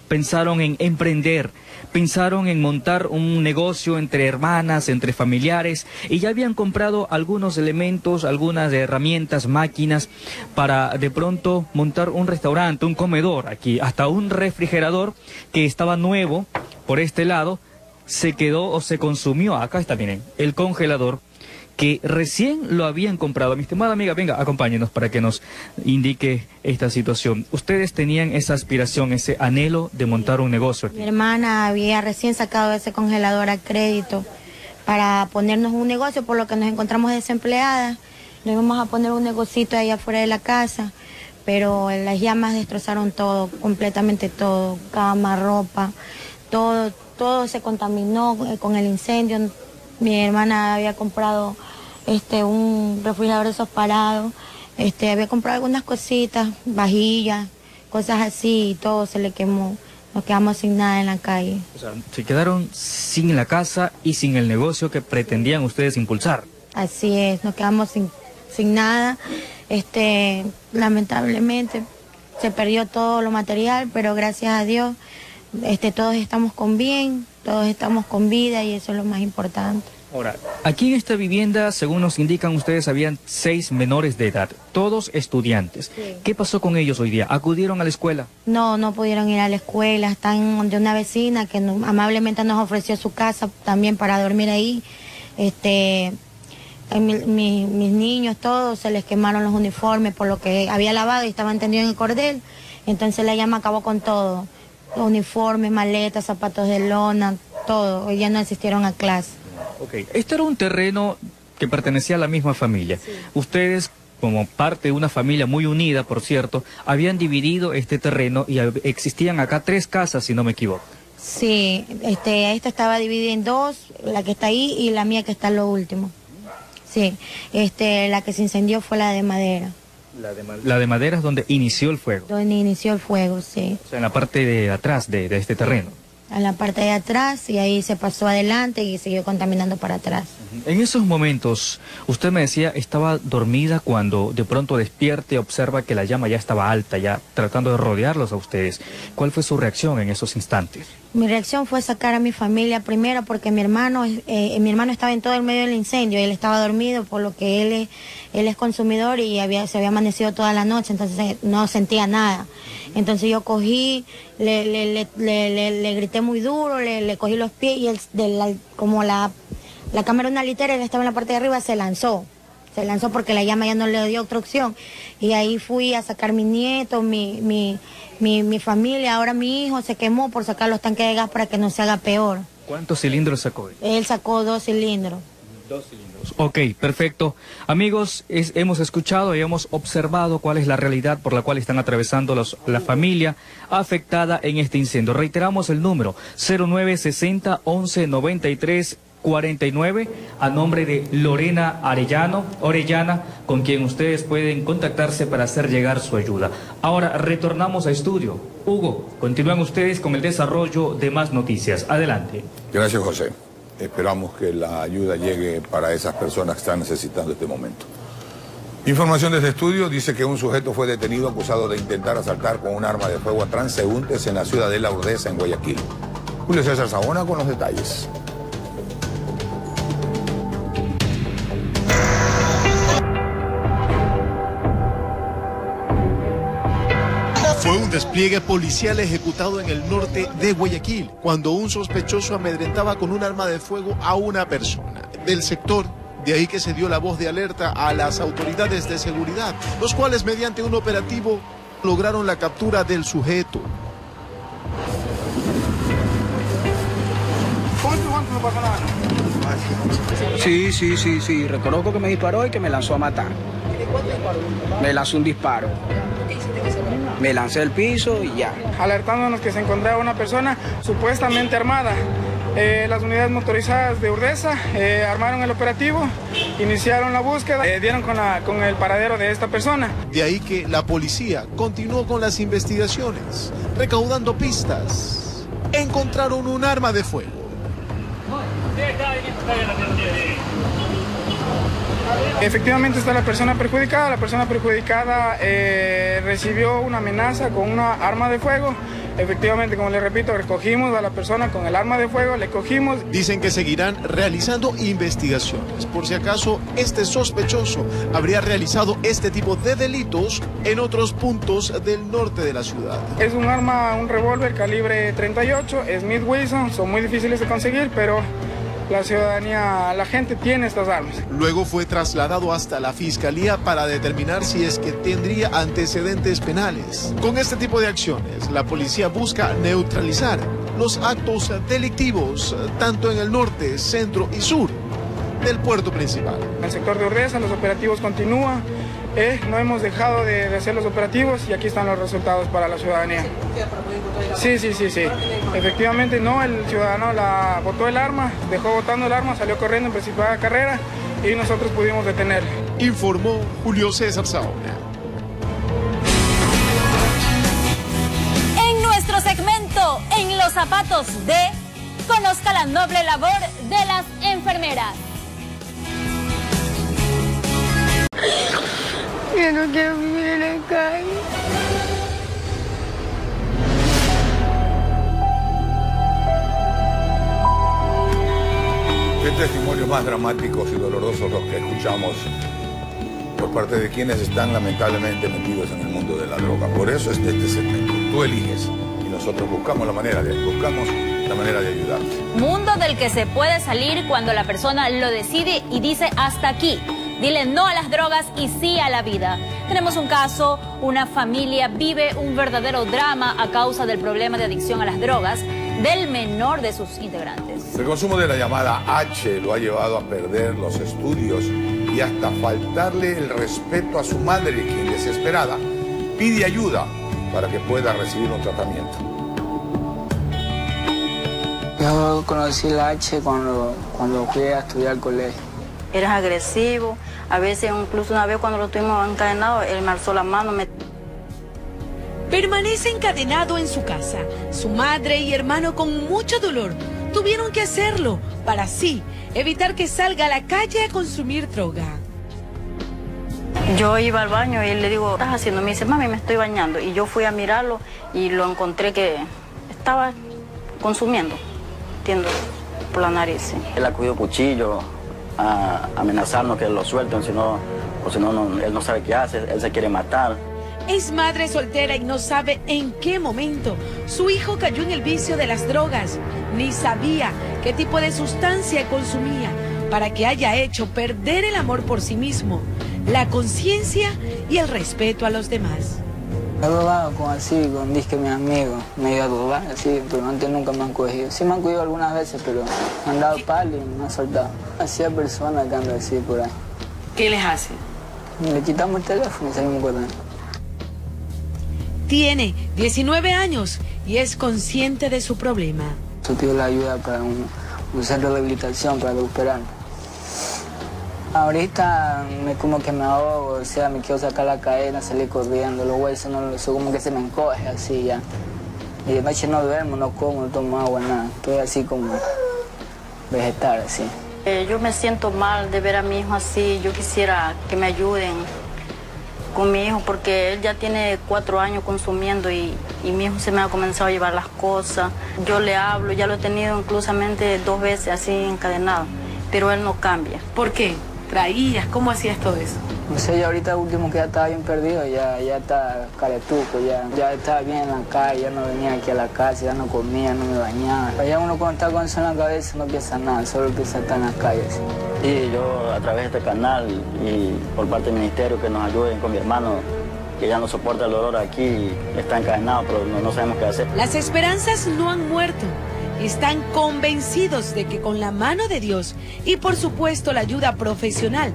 pensaron en emprender, pensaron en montar un negocio entre hermanas, entre familiares, y ya habían comprado algunos elementos, algunas herramientas, máquinas, para de pronto montar un restaurante, un comedor aquí, hasta un refrigerador que estaba nuevo por este lado, se quedó o se consumió, acá está, miren, el congelador que recién lo habían comprado. Mi estimada amiga, venga, acompáñenos para que nos indique esta situación. Ustedes tenían esa aspiración, ese anhelo de montar un negocio. Mi hermana había recién sacado ese congelador a crédito para ponernos un negocio, por lo que nos encontramos desempleadas. Nos íbamos a poner un negocito ahí afuera de la casa, pero las llamas destrozaron todo, completamente todo, cama, ropa, todo todo se contaminó eh, con el incendio. Mi hermana había comprado este, un refrigerador de esos parados, este, había comprado algunas cositas, vajillas, cosas así, y todo se le quemó. Nos quedamos sin nada en la calle. O sea, se quedaron sin la casa y sin el negocio que pretendían ustedes impulsar. Así es, nos quedamos sin, sin nada. Este, lamentablemente se perdió todo lo material, pero gracias a Dios este, todos estamos con bien, todos estamos con vida y eso es lo más importante. Ahora, aquí en esta vivienda, según nos indican ustedes, habían seis menores de edad, todos estudiantes. Sí. ¿Qué pasó con ellos hoy día? ¿Acudieron a la escuela? No, no pudieron ir a la escuela. Están de una vecina que no- amablemente nos ofreció su casa también para dormir ahí. Este, mi- mi- mis niños todos se les quemaron los uniformes por lo que había lavado y estaban tendidos en el cordel. Entonces la llama acabó con todo. Uniformes, maletas, zapatos de lona, todo. Hoy ya no asistieron a clase. Ok, este era un terreno que pertenecía a la misma familia. Ustedes, como parte de una familia muy unida, por cierto, habían dividido este terreno y existían acá tres casas, si no me equivoco. Sí, este, esta estaba dividida en dos, la que está ahí y la mía que está en lo último. Sí, este, la que se incendió fue la de madera, La de, la de madera es donde inició el fuego, donde inició el fuego, sí. o sea, en la parte de atrás de, de este terreno. A la parte de atrás y ahí se pasó adelante y siguió contaminando para atrás. En esos momentos, usted me decía, estaba dormida cuando de pronto despierte, observa que la llama ya estaba alta, ya tratando de rodearlos a ustedes. ¿Cuál fue su reacción en esos instantes? Mi reacción fue sacar a mi familia primero porque mi hermano, eh, mi hermano estaba en todo el medio del incendio y él estaba dormido por lo que él, es- él es consumidor y había, se había amanecido toda la noche, entonces no sentía nada. Entonces yo cogí, le, le, le, grité muy duro, le, cogí los pies y él, de la- como la, la cámara una litera, él estaba en la parte de arriba, se lanzó. Se lanzó porque la llama ya no le dio otra opción. Y ahí fui a sacar mi nieto, mi, mi, mi, mi familia. Ahora mi hijo se quemó por sacar los tanques de gas para que no se haga peor. ¿Cuántos cilindros sacó? él? Él sacó dos cilindros. Ok, perfecto. Amigos, hemos escuchado y hemos observado cuál es la realidad por la cual están atravesando la familia afectada en este incendio. Reiteramos el número 0960 11 93 49 a nombre de Lorena Arellano, Orellana, con quien ustedes pueden contactarse para hacer llegar su ayuda. Ahora retornamos a estudio. Hugo, continúan ustedes con el desarrollo de más noticias. Adelante. Gracias, José. Esperamos que la ayuda llegue para esas personas que están necesitando este momento. Información desde estudio dice que un sujeto fue detenido acusado de intentar asaltar con un arma de fuego a transeúntes en la ciudad de La Urdesa, en Guayaquil. Julio César Sabona con los detalles. Despliegue policial ejecutado en el norte de Guayaquil, cuando un sospechoso amedrentaba con un arma de fuego a una persona del sector. De ahí que se dio la voz de alerta a las autoridades de seguridad, los cuales mediante un operativo lograron la captura del sujeto. Sí, sí, sí, sí. Reconozco que me disparó y que me lanzó a matar. Me lanzó un disparo. Me lancé al piso y ya. alertándonos que se encontraba una persona supuestamente armada. Eh, las unidades motorizadas de Urdesa eh, armaron el operativo, iniciaron la búsqueda, eh, dieron con, la- con el paradero de esta persona. De ahí que la policía continuó con las investigaciones, recaudando pistas. Encontraron un arma de fuego. Efectivamente está la persona perjudicada. La persona perjudicada eh, recibió una amenaza con una arma de fuego. Efectivamente, como le repito, recogimos a la persona con el arma de fuego, le cogimos. Dicen que seguirán realizando investigaciones por si acaso este sospechoso habría realizado este tipo de delitos en otros puntos del norte de la ciudad. Es un arma, un revólver calibre 38, Smith Wesson, son muy difíciles de conseguir, pero la ciudadanía, la gente tiene estas armas. Luego fue trasladado hasta la fiscalía para determinar si es que tendría antecedentes penales. Con este tipo de acciones, la policía busca neutralizar los actos delictivos tanto en el norte, centro y sur del puerto principal. En el sector de Urdesa los operativos continúan, eh, no hemos dejado de, de hacer los operativos y aquí están los resultados para la ciudadanía. Sí, sí, sí, sí. Efectivamente, no, el ciudadano la botó el arma, dejó botando el arma, salió corriendo en precipitada carrera y nosotros pudimos detener. Informó Julio César Saona. En nuestro segmento, en los zapatos de, conozca la noble labor de las enfermeras. Yo no quiero vivir en la calle. Qué testimonios más dramáticos y dolorosos los que escuchamos por parte de quienes están lamentablemente metidos en el mundo de la droga. Por eso es este segmento. Tú eliges y nosotros buscamos la manera de buscamos la manera de ayudar. Mundo del que se puede salir cuando la persona lo decide y dice hasta aquí. Dile no a las drogas y sí a la vida. Tenemos un caso, una familia vive un verdadero drama a causa del problema de adicción a las drogas del menor de sus integrantes. El consumo de la llamada H lo ha llevado a perder los estudios y hasta faltarle el respeto a su madre, quien desesperada pide ayuda para que pueda recibir un tratamiento. Yo conocí la H cuando, cuando fui a estudiar al colegio. Eres agresivo, a veces incluso una vez cuando lo tuvimos encadenado, él me alzó la mano, me... Permanece encadenado en su casa. Su madre y hermano con mucho dolor tuvieron que hacerlo para así evitar que salga a la calle a consumir droga. Yo iba al baño y él le digo, ¿qué estás haciendo? Me dice, mami, me estoy bañando. Y yo fui a mirarlo y lo encontré que estaba consumiendo, entiendo, por la nariz. sí. Él ha cogido cuchillo a amenazarnos que lo suelten, si no, o si no, él no sabe qué hace, él se quiere matar. Es madre soltera y no sabe en qué momento su hijo cayó en el vicio de las drogas, ni sabía qué tipo de sustancia consumía para que haya hecho perder el amor por sí mismo, la conciencia y el respeto a los demás. He robado con así, con disque mi amigo, me iba a robar así, pero antes nunca me han cogido. Sí me han cogido algunas veces, pero me han dado palo y me han soltado. Así hay personas que andan así por ahí. ¿Qué les hace? Le quitamos el teléfono y salimos corriendo. Tiene 19 años y es consciente de su problema. Su tío le ayuda para un, un centro de rehabilitación para recuperar. Ahorita me como que me ahogo, o sea, me quiero sacar la cadena, salir corriendo, los huesos, no, eso como que se me encoge así ya. Y de noche no duermo, no como, no tomo agua, nada. Estoy así como vegetal, así. Eh, yo me siento mal de ver a mi hijo así. Yo quisiera que me ayuden con mi hijo porque él ya tiene cuatro años consumiendo y, y mi hijo se me ha comenzado a llevar las cosas. Yo le hablo, ya lo he tenido inclusamente dos veces así encadenado, pero él no cambia. ¿Por qué? ¿Traías? ¿Cómo hacías todo eso? No sé, ya ahorita último que ya estaba bien perdido, ya, ya está caretuco, ya, ya estaba bien en la calle, ya no venía aquí a la casa, ya no comía, no me bañaba. Ya uno cuando está con eso en la cabeza no piensa nada, solo piensa estar en las calles. Y yo a través de este canal y por parte del ministerio que nos ayuden con mi hermano, que ya no soporta el dolor aquí, está encadenado, pero no, no sabemos qué hacer. Las esperanzas no han muerto. Están convencidos de que con la mano de Dios y por supuesto la ayuda profesional,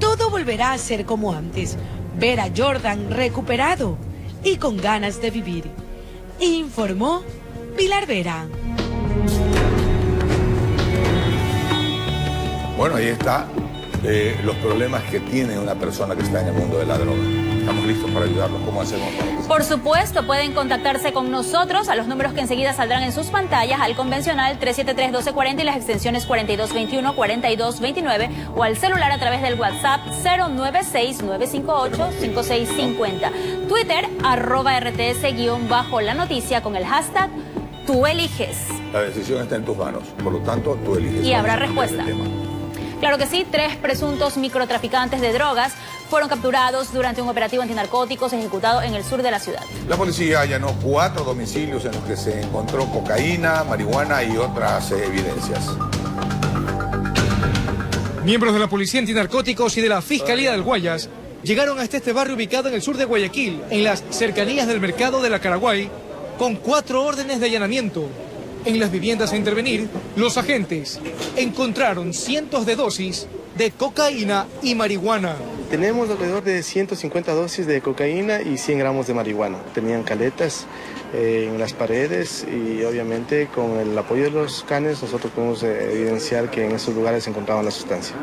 todo volverá a ser como antes. Ver a Jordan recuperado y con ganas de vivir. Informó Pilar Vera. Bueno, ahí está eh, los problemas que tiene una persona que está en el mundo de la droga. Estamos listos para ayudarlos. ¿Cómo hacemos? Por supuesto, pueden contactarse con nosotros a los números que enseguida saldrán en sus pantallas, al convencional 373-1240 y las extensiones 4221, 4229 o al celular a través del WhatsApp 096-958-5650. Twitter, arroba RTS-bajo la noticia con el hashtag tú eliges. La decisión está en tus manos. Por lo tanto, tú eliges. Y habrá respuesta. Claro que sí, tres presuntos microtraficantes de drogas fueron capturados durante un operativo antinarcóticos ejecutado en el sur de la ciudad. La policía allanó cuatro domicilios en los que se encontró cocaína, marihuana y otras eh, evidencias. Miembros de la Policía Antinarcóticos y de la Fiscalía del Guayas llegaron hasta este barrio ubicado en el sur de Guayaquil, en las cercanías del mercado de la Caraguay, con cuatro órdenes de allanamiento. En las viviendas a intervenir, los agentes encontraron cientos de dosis de cocaína y marihuana. Tenemos alrededor de 150 dosis de cocaína y 100 gramos de marihuana. Tenían caletas eh, en las paredes y obviamente con el apoyo de los canes nosotros podemos eh, evidenciar que en esos lugares se encontraba la sustancia.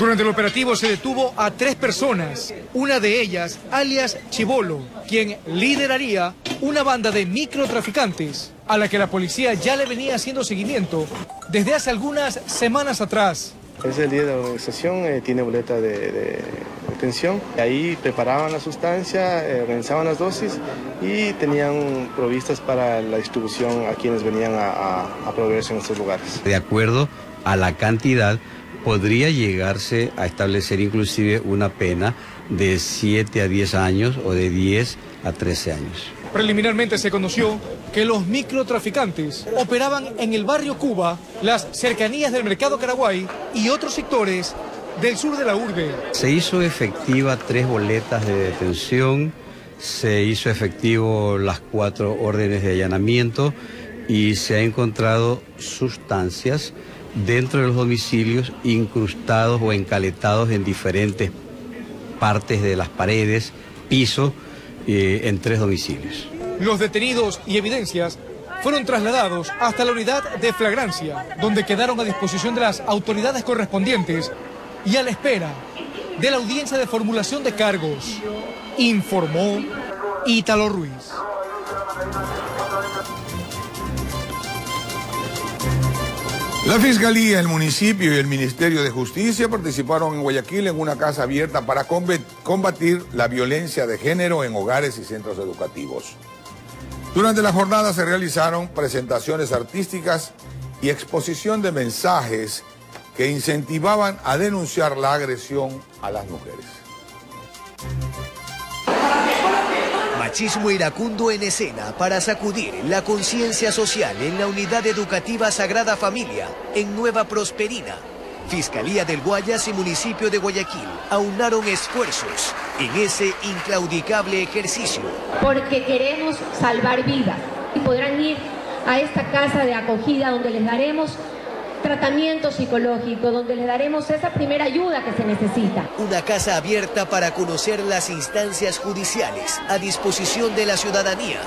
Durante el operativo se detuvo a tres personas, una de ellas, alias Chivolo, quien lideraría una banda de microtraficantes a la que la policía ya le venía haciendo seguimiento desde hace algunas semanas atrás. Es el día de la organización, eh, tiene boleta de, de. Ahí preparaban la sustancia, eh, organizaban las dosis y tenían provistas para la distribución a quienes venían a, a, a proveerse en estos lugares. De acuerdo a la cantidad, podría llegarse a establecer inclusive una pena de 7 a 10 años o de 10 a 13 años. Preliminarmente se conoció que los microtraficantes operaban en el barrio Cuba, las cercanías del mercado Caraguay y otros sectores del sur de la urbe. Se hizo efectiva tres boletas de detención, se hizo efectivo las cuatro órdenes de allanamiento y se ha encontrado sustancias dentro de los domicilios incrustados o encaletados en diferentes partes de las paredes, piso, eh, en tres domicilios. Los detenidos y evidencias fueron trasladados hasta la unidad de flagrancia, donde quedaron a disposición de las autoridades correspondientes y a la espera de la audiencia de formulación de cargos, informó Ítalo Ruiz. La Fiscalía, el municipio y el Ministerio de Justicia participaron en Guayaquil en una casa abierta para combatir la violencia de género en hogares y centros educativos. Durante la jornada se realizaron presentaciones artísticas y exposición de mensajes que incentivaban a denunciar la agresión a las mujeres. Machismo iracundo en escena para sacudir la conciencia social en la unidad educativa Sagrada Familia en Nueva Prosperina. Fiscalía del Guayas y municipio de Guayaquil aunaron esfuerzos en ese inclaudicable ejercicio. Porque queremos salvar vidas y podrán ir a esta casa de acogida donde les daremos tratamiento psicológico, donde le daremos esa primera ayuda que se necesita. Una casa abierta para conocer las instancias judiciales a disposición de la ciudadanía,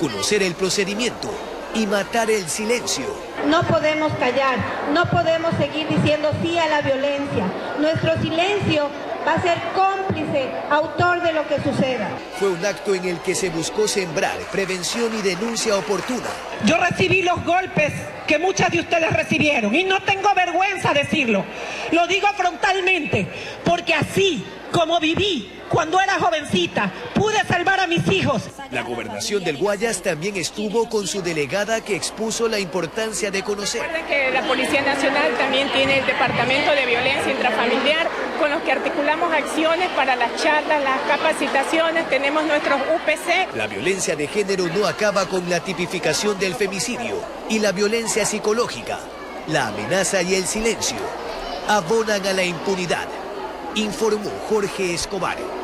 conocer el procedimiento y matar el silencio. No podemos callar, no podemos seguir diciendo sí a la violencia. Nuestro silencio va a ser cómplice, autor de lo que suceda. Fue un acto en el que se buscó sembrar prevención y denuncia oportuna. Yo recibí los golpes que muchas de ustedes recibieron y no tengo vergüenza decirlo. Lo digo frontalmente, porque así como viví cuando era jovencita, pude salvar a mis hijos. La gobernación del Guayas también estuvo con su delegada que expuso la importancia de conocer. Recuerden que la Policía Nacional también tiene el Departamento de Violencia Intrafamiliar con los que articulamos acciones para las charlas, las capacitaciones, tenemos nuestros UPC. La violencia de género no acaba con la tipificación del femicidio y la violencia psicológica, la amenaza y el silencio abonan a la impunidad, informó Jorge Escobar.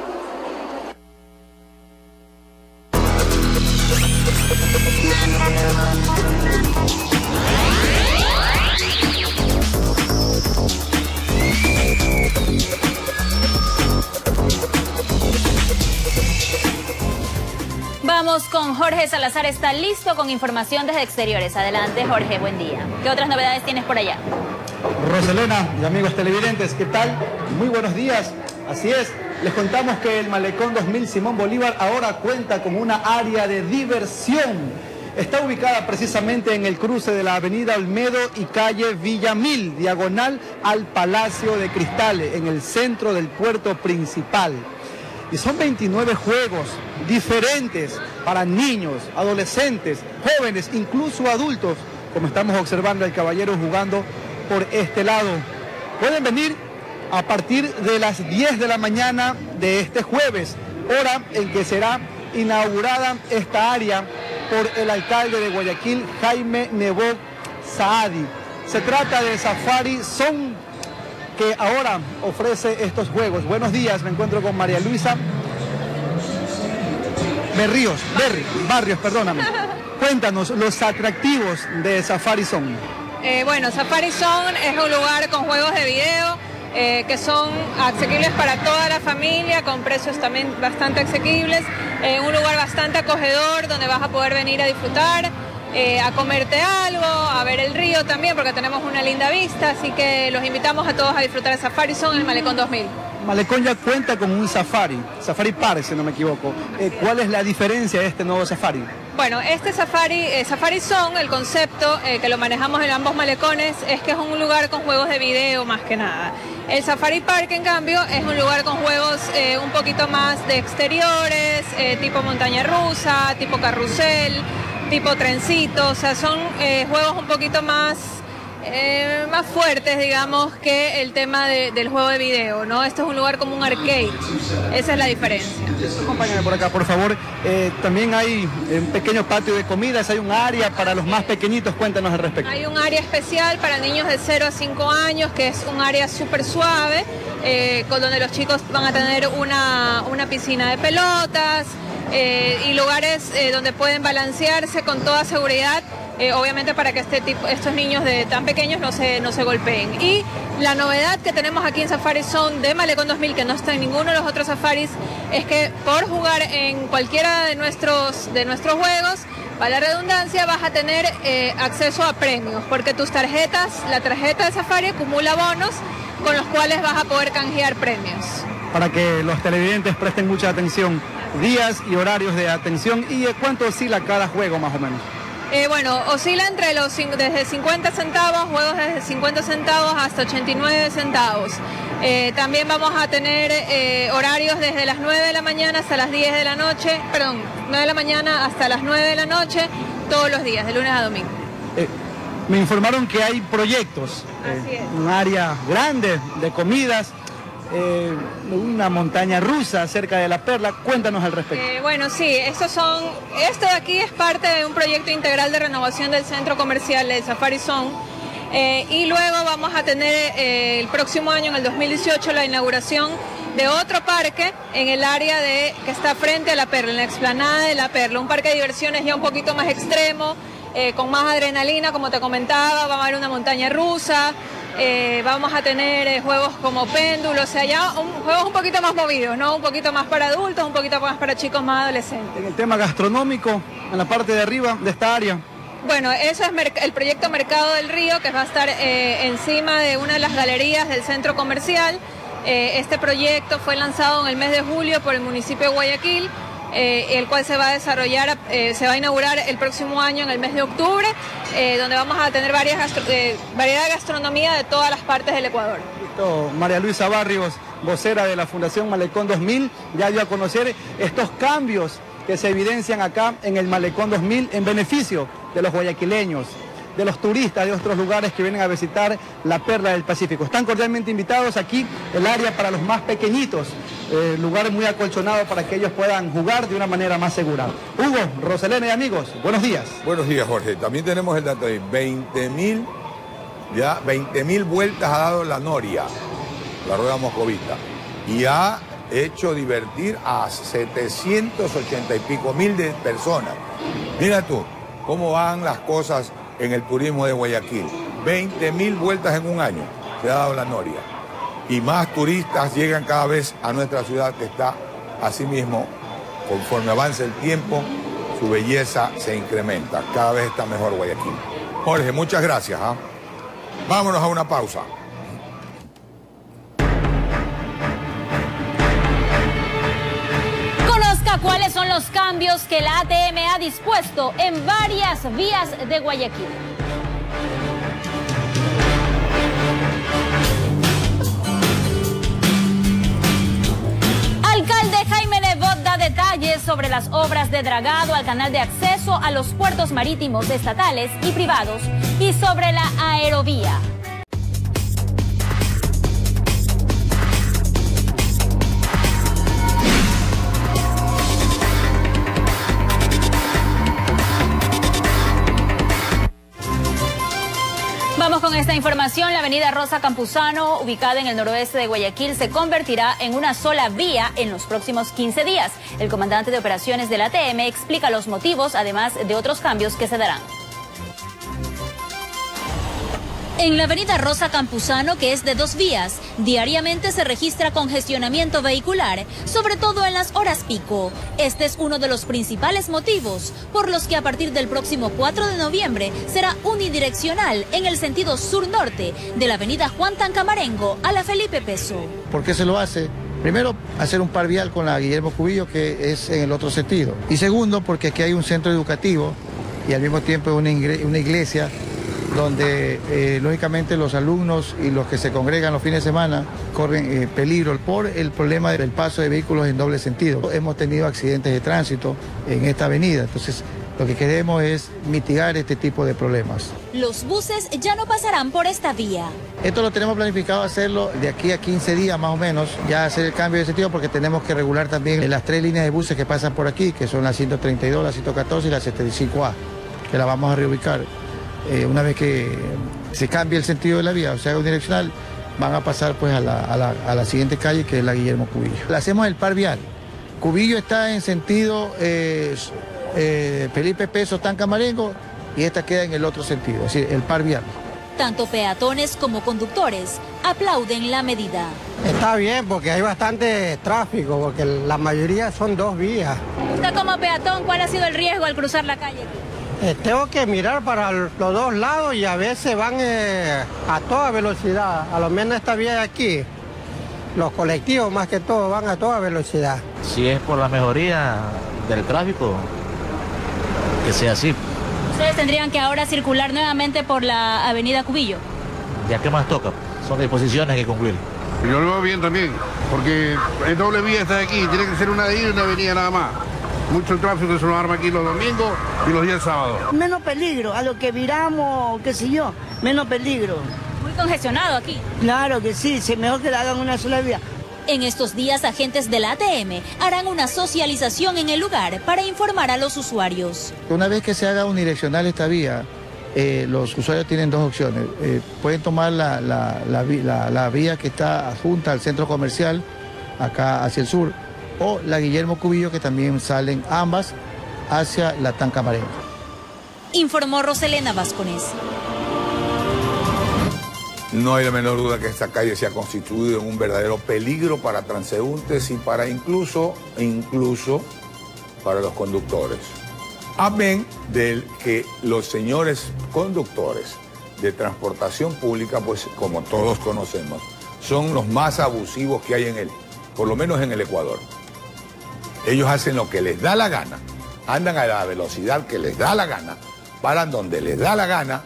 Con Jorge Salazar, está listo con información desde exteriores. Adelante Jorge, buen día. ¿Qué otras novedades tienes por allá? Roselena y amigos televidentes, ¿qué tal? Muy buenos días. Así es, les contamos que el Malecón 2000 Simón Bolívar ahora cuenta con una área de diversión. Está ubicada precisamente en el cruce de la avenida Olmedo y calle Villamil, diagonal al Palacio de Cristales, en el centro del puerto principal. Y son 29 juegos diferentes para niños, adolescentes, jóvenes, incluso adultos, como estamos observando al caballero jugando por este lado. Pueden venir a partir de las 10 de la mañana de este jueves, hora en que será inaugurada esta área por el alcalde de Guayaquil, Jaime Nebo Saadi. Se trata de Safari Son que ahora ofrece estos juegos. Buenos días, me encuentro con María Luisa Berríos, Berri, Barrios, perdóname. Cuéntanos los atractivos de Safari Son. Eh, bueno, Safari Zone es un lugar con juegos de video eh, que son asequibles para toda la familia, con precios también bastante asequibles. Eh, un lugar bastante acogedor donde vas a poder venir a disfrutar, eh, a comerte algo, a ver el río también, porque tenemos una linda vista. Así que los invitamos a todos a disfrutar de Safari Zone en el Malecón 2000. Malecón ya cuenta con un safari, Safari Park, si no me equivoco. Eh, ¿Cuál es la diferencia de este nuevo safari? Bueno, este Safari, eh, Safari Zone, el concepto eh, que lo manejamos en ambos malecones es que es un lugar con juegos de video más que nada. El Safari Park, en cambio, es un lugar con juegos eh, un poquito más de exteriores, tipo montaña rusa, tipo carrusel, tipo trencito, o sea, son eh, juegos un poquito más eh, más fuertes, digamos, que el tema de- del juego de video, ¿no? Esto es un lugar como un arcade. Esa es la diferencia. Acompáñame por acá, por favor. Eh, también hay un pequeño patio de comidas, hay un área para los más pequeñitos. Cuéntanos al respecto. Hay un área especial para niños de 0 a 5 años, que es un área súper suave, eh, con donde los chicos van a tener una, una piscina de pelotas y lugares donde pueden balancearse con toda seguridad. Eh, obviamente para que este tipo, estos niños de tan pequeños no se, no se golpeen. Y la novedad que tenemos aquí en Safari Zone de Malecón 2000, que no está en ninguno de los otros safaris, es que por jugar en cualquiera de nuestros, de nuestros juegos, para la redundancia, vas a tener eh, acceso a premios, porque tus tarjetas, la tarjeta de Safari acumula bonos con los cuales vas a poder canjear premios. Para que los televidentes presten mucha atención. Días y horarios de atención y cuánto oscila cada juego más o menos. Eh, bueno, oscila entre los desde 50 centavos, juegos desde 50 centavos hasta 89 centavos. Eh, también vamos a tener eh, horarios desde las 9 de la mañana hasta las 10 de la noche, perdón, 9 de la mañana hasta las 9 de la noche, todos los días, de lunes a domingo. Me informaron que hay proyectos, Así es. un área grande de comidas, eh, una montaña rusa cerca de la perla. Cuéntanos al respecto. Eh, bueno, sí, estos son, esto de aquí es parte de un proyecto integral de renovación del centro comercial de Safari Zone. Eh, y luego vamos a tener el próximo año, en el 2018, la inauguración de otro parque en el área de que está frente a la Perla, en la explanada de la Perla, un parque de diversiones ya un poquito más extremo, con más adrenalina, como te comentaba, va a haber una montaña rusa, eh, vamos a tener eh, juegos como péndulo, o sea, ya un- juegos un poquito más movidos, ¿no? Un poquito más para adultos, un poquito más para chicos más adolescentes. En el tema gastronómico, en la parte de arriba de esta área. Bueno, eso es el proyecto Mercado del Río, que va a estar eh, encima de una de las galerías del centro comercial. Este proyecto fue lanzado en el mes de julio por el municipio de Guayaquil, eh, el cual se va a desarrollar, eh, se va a inaugurar el próximo año en el mes de octubre, eh, donde vamos a tener varias variedad de gastronomía de todas las partes del Ecuador. María Luisa Barrios, vocera de la Fundación Malecón 2000, ya dio a conocer estos cambios que se evidencian acá en el Malecón 2000 en beneficio de los guayaquileños, de los turistas de otros lugares que vienen a visitar la Perla del Pacífico. Están cordialmente invitados aquí, el área para los más pequeñitos, eh, lugar muy acolchonado para que ellos puedan jugar de una manera más segura. Hugo, Roselena y amigos, buenos días. Buenos días, Jorge. También tenemos el dato de 20 mil, ya 20 mil vueltas ha dado la Noria, la rueda moscovita, y ha hecho divertir a 780 y pico mil de personas. Mira tú, cómo van las cosas en el turismo de Guayaquil. 20 mil vueltas en un año se ha dado la Noria. Y más turistas llegan cada vez a nuestra ciudad que está, asimismo, conforme avanza el tiempo, su belleza se incrementa. Cada vez está mejor Guayaquil. Jorge, muchas gracias. ¿ah? Vámonos a una pausa. Conozca cuáles son los cambios que la ATM ha dispuesto en varias vías de Guayaquil. Alcalde Jaime Nebot da detalles sobre las obras de dragado al canal de acceso a los puertos marítimos estatales y privados y sobre la aerovía. Esta información. La avenida Rosa Campuzano, ubicada en el noroeste de Guayaquil, se convertirá en una sola vía en los próximos 15 días. El comandante de operaciones del ATM explica los motivos, además de otros cambios que se darán. En la avenida Rosa Campuzano, que es de dos vías, diariamente se registra congestionamiento vehicular, sobre todo en las horas pico. Este es uno de los principales motivos por los que a partir del próximo 4 de noviembre será unidireccional en el sentido sur-norte de la avenida Juan Tancamarengo a la Felipe Peso. ¿Por qué se lo hace? Primero, hacer un par vial con la Guillermo Cubillo, que es en el otro sentido. Y segundo, porque aquí hay un centro educativo y al mismo tiempo una, una iglesia donde eh, lógicamente los alumnos y los que se congregan los fines de semana corren eh, peligro por el problema del paso de vehículos en doble sentido. Hemos tenido accidentes de tránsito en esta avenida, entonces Lo que queremos es mitigar este tipo de problemas. Los buses ya no pasarán por esta vía. Esto lo tenemos planificado hacerlo de aquí a 15 días más o menos, ya hacer el cambio de sentido porque tenemos que regular también las tres líneas de buses que pasan por aquí, que son la 132, la 114 y la 75A, que la vamos a reubicar. Eh, una vez que se cambie el sentido de la vía, o sea, unidireccional, van a pasar pues a la, a la- a la siguiente calle que es la Guillermo Cubillo. Le hacemos el par vial. Cubillo está en sentido eh, eh, Felipe Peso, Tanca Marengo y esta queda en el otro sentido, es decir, el par vial. Tanto peatones como conductores aplauden la medida. Está bien porque hay bastante tráfico, porque la mayoría son dos vías. Usted como peatón, ¿cuál ha sido el riesgo al cruzar la calle? Eh, tengo que mirar para los dos lados y a veces van eh, a toda velocidad. A lo menos esta vía de aquí, los colectivos más que todo van a toda velocidad. Si es por la mejoría del tráfico, que sea así. Ustedes tendrían que ahora circular nuevamente por la avenida Cubillo. Ya que más toca, son disposiciones que cumplir. Yo lo veo bien también, porque es doble vía está aquí, tiene que ser una de ida y una avenida nada más. Mucho tráfico se nos arma aquí los domingos y los días sábados. Menos peligro, a lo que viramos, qué sé yo, menos peligro. Muy congestionado aquí. Claro que sí, sí, mejor que la hagan una sola vía. En estos días, agentes del ATM harán una socialización en el lugar para informar a los usuarios. Una vez que se haga unidireccional esta vía, eh, los usuarios tienen dos opciones. Eh, pueden tomar la, la- la la- la vía que está adjunta al centro comercial, acá hacia el sur, o la Guillermo Cubillo, que también salen ambas hacia la Tanca Marengo. Informó Roselena Vascones. No hay la menor duda que esta calle se ha constituido en un verdadero peligro para transeúntes y para incluso, incluso para los conductores. Amén del que los señores conductores de transportación pública, pues como todos conocemos, son los más abusivos que hay en él, por lo menos en el Ecuador. Ellos hacen lo que les da la gana, andan a la velocidad que les da la gana, paran donde les da la gana,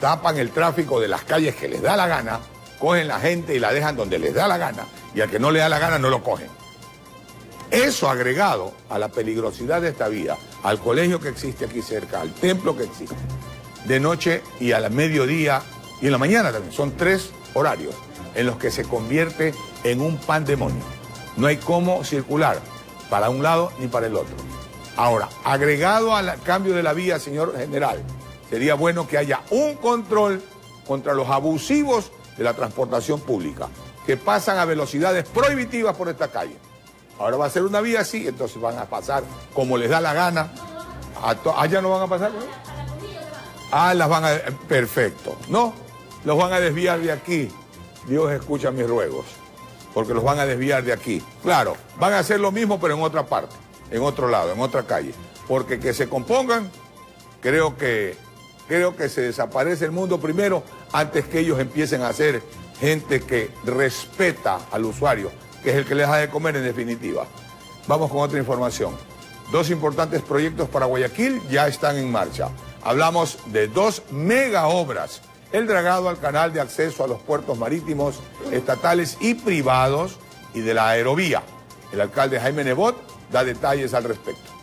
tapan el tráfico de las calles que les da la gana, cogen la gente y la dejan donde les da la gana, y al que no le da la gana no lo cogen. Eso agregado a la peligrosidad de esta vía, al colegio que existe aquí cerca, al templo que existe, de noche y al mediodía y en la mañana también, son tres horarios en los que se convierte en un pandemonio. No hay cómo circular para un lado ni para el otro. Ahora, agregado al cambio de la vía, señor general, sería bueno que haya un control contra los abusivos de la transportación pública, que pasan a velocidades prohibitivas por esta calle. Ahora va a ser una vía así, entonces van a pasar como les da la gana. ¿Allá no van a pasar? ¿no? Ah, las van a... Perfecto. No, los van a desviar de aquí. Dios escucha mis ruegos, porque los van a desviar de aquí. Claro, van a hacer lo mismo, pero en otra parte, en otro lado, en otra calle. Porque que se compongan, creo que, creo que se desaparece el mundo primero antes que ellos empiecen a ser gente que respeta al usuario, que es el que les da de comer en definitiva. Vamos con otra información. Dos importantes proyectos para Guayaquil ya están en marcha. Hablamos de dos mega obras. El dragado al canal de acceso a los puertos marítimos estatales y privados y de la aerovía. El alcalde Jaime Nebot da detalles al respecto.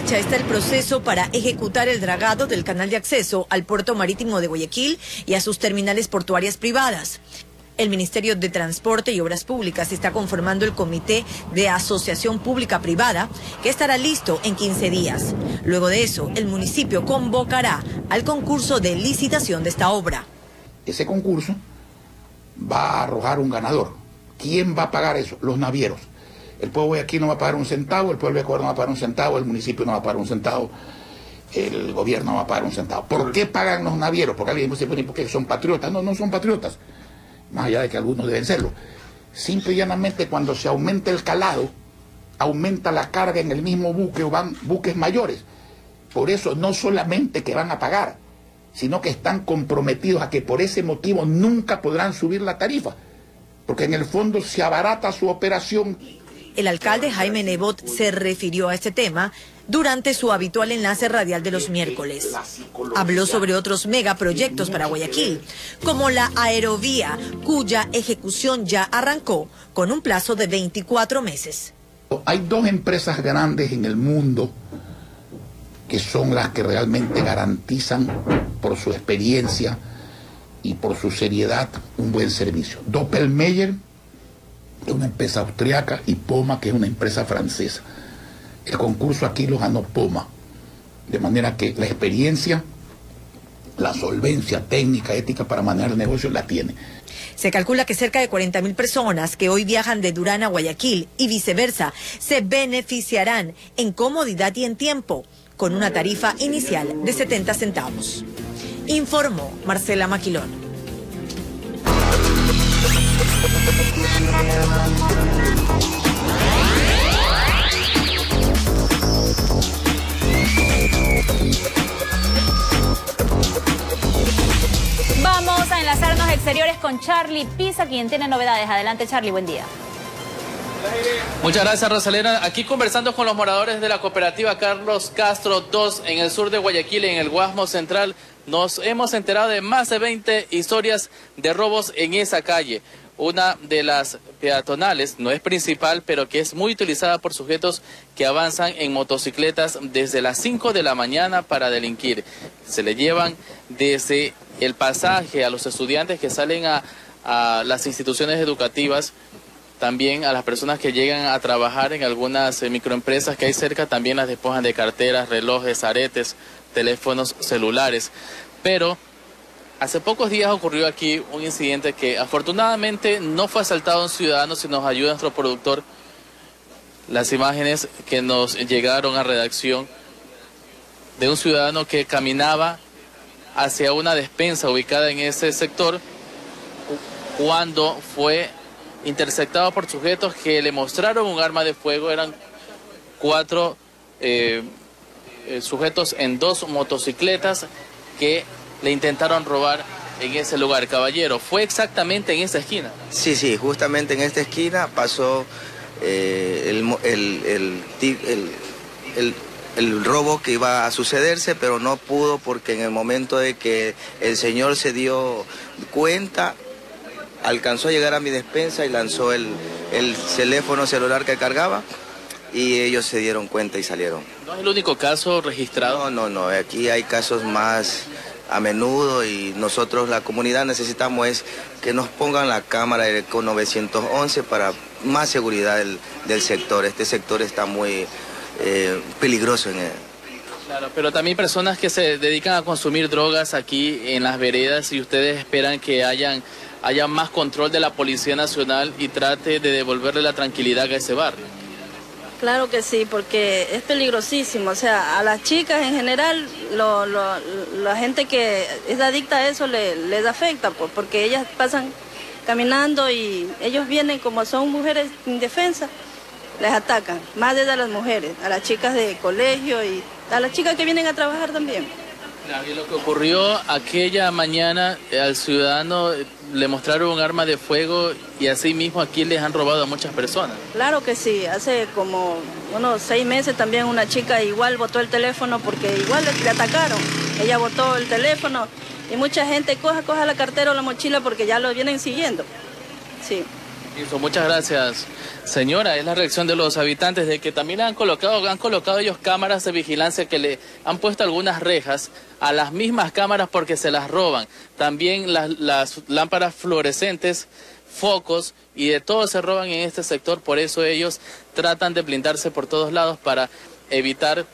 Marcha está el proceso para ejecutar el dragado del canal de acceso al puerto marítimo de Guayaquil y a sus terminales portuarias privadas. El Ministerio de Transporte y Obras Públicas está conformando el Comité de Asociación Pública Privada, que estará listo en 15 días. Luego de eso, el municipio convocará al concurso de licitación de esta obra. ese concurso va a arrojar un ganador. ¿Quién va a pagar eso? Los navieros. El pueblo de aquí no va a pagar un centavo, el pueblo de Ecuador no va a pagar un centavo, el municipio no va a pagar un centavo, el gobierno no va a pagar un centavo. ¿Por qué pagan los navieros? Porque alguien pone porque son patriotas. No, no son patriotas. Más allá de que algunos deben serlo. Simple y llanamente cuando se aumenta el calado, aumenta la carga en el mismo buque o van buques mayores. Por eso no solamente que van a pagar, sino que están comprometidos a que por ese motivo nunca podrán subir la tarifa, porque en el fondo se abarata su operación El alcalde Jaime Nebot se refirió a este tema durante su habitual enlace radial de los miércoles. Habló sobre otros megaproyectos para Guayaquil, como la aerovía, cuya ejecución ya arrancó con un plazo de 24 meses. Hay dos empresas grandes en el mundo que son las que realmente garantizan por su experiencia y por su seriedad un buen servicio. Doppelmayr, es una empresa austriaca, y Poma, que es una empresa francesa. El concurso aquí lo ganó Poma. De manera que la experiencia, la solvencia técnica, ética para manejar el negocio la tiene. Se calcula que cerca de 40.000 personas que hoy viajan de Durán a Guayaquil y viceversa se beneficiarán en comodidad y en tiempo con una tarifa inicial de 70 centavos. Informó Marcela Maquilón. Vamos a enlazarnos exteriores con Charlie Pisa, quien tiene novedades. Adelante, Charlie, buen día. Muchas gracias, Rosalena. Aquí conversando con los moradores de la cooperativa Carlos Castro 2 en el sur de Guayaquil, en el Guasmo Central, nos hemos enterado de más de 20 historias de robos en esa calle. Una de las peatonales, no es principal, pero que es muy utilizada por sujetos que avanzan en motocicletas desde las 5 de la mañana para delinquir. Se le llevan desde el pasaje a los estudiantes que salen a, a las instituciones educativas también a las personas que llegan a trabajar en algunas eh, microempresas que hay cerca, también las despojan de carteras, relojes, aretes, teléfonos celulares. Pero hace pocos días ocurrió aquí un incidente que afortunadamente no fue asaltado a un ciudadano, si nos ayuda nuestro productor. Las imágenes que nos llegaron a redacción de un ciudadano que caminaba hacia una despensa ubicada en ese sector cuando fue interceptado por sujetos que le mostraron un arma de fuego. Eran cuatro eh, eh, sujetos en dos motocicletas que le intentaron robar en ese lugar. Caballero, ¿fue exactamente en esa esquina? Sí, sí, justamente en esta esquina pasó eh, el, el, el, el, robo que iba a sucederse, pero no pudo porque en el momento de que el señor se dio cuenta, alcanzó a llegar a mi despensa y lanzó el, el teléfono celular que cargaba y ellos se dieron cuenta y salieron. ¿No es el único caso registrado? No, no, no, aquí hay casos más a menudo y nosotros la comunidad necesitamos es que nos pongan la cámara con 911 para más seguridad del, del, sector. Este sector está muy eh, peligroso en él. Claro, pero también personas que se dedican a consumir drogas aquí en las veredas y ustedes esperan que hayan haya más control de la Policía Nacional y trate de devolverle la tranquilidad a ese barrio. Claro que sí, porque es peligrosísimo. O sea, a las chicas en general, la gente que es adicta a eso le, les afecta, pues, porque ellas pasan caminando y ellos vienen como son mujeres indefensas, les atacan, más desde las mujeres, a las chicas de colegio y a las chicas que vienen a trabajar también. Lo que ocurrió aquella mañana eh, al ciudadano eh, le mostraron un arma de fuego y así mismo aquí les han robado a muchas personas. Claro que sí, hace como unos seis meses también una chica igual botó el teléfono porque igual le, atacaron. Ella botó el teléfono y mucha gente coja, coja la cartera o la mochila porque ya lo vienen siguiendo. Sí. Muchas gracias. Señora, es la reacción de los habitantes de que también han colocado, han colocado ellos cámaras de vigilancia que le han puesto algunas rejas a las mismas cámaras porque se las roban. También las, las lámparas fluorescentes, focos y de todo se roban en este sector, por eso ellos tratan de blindarse por todos lados para evitar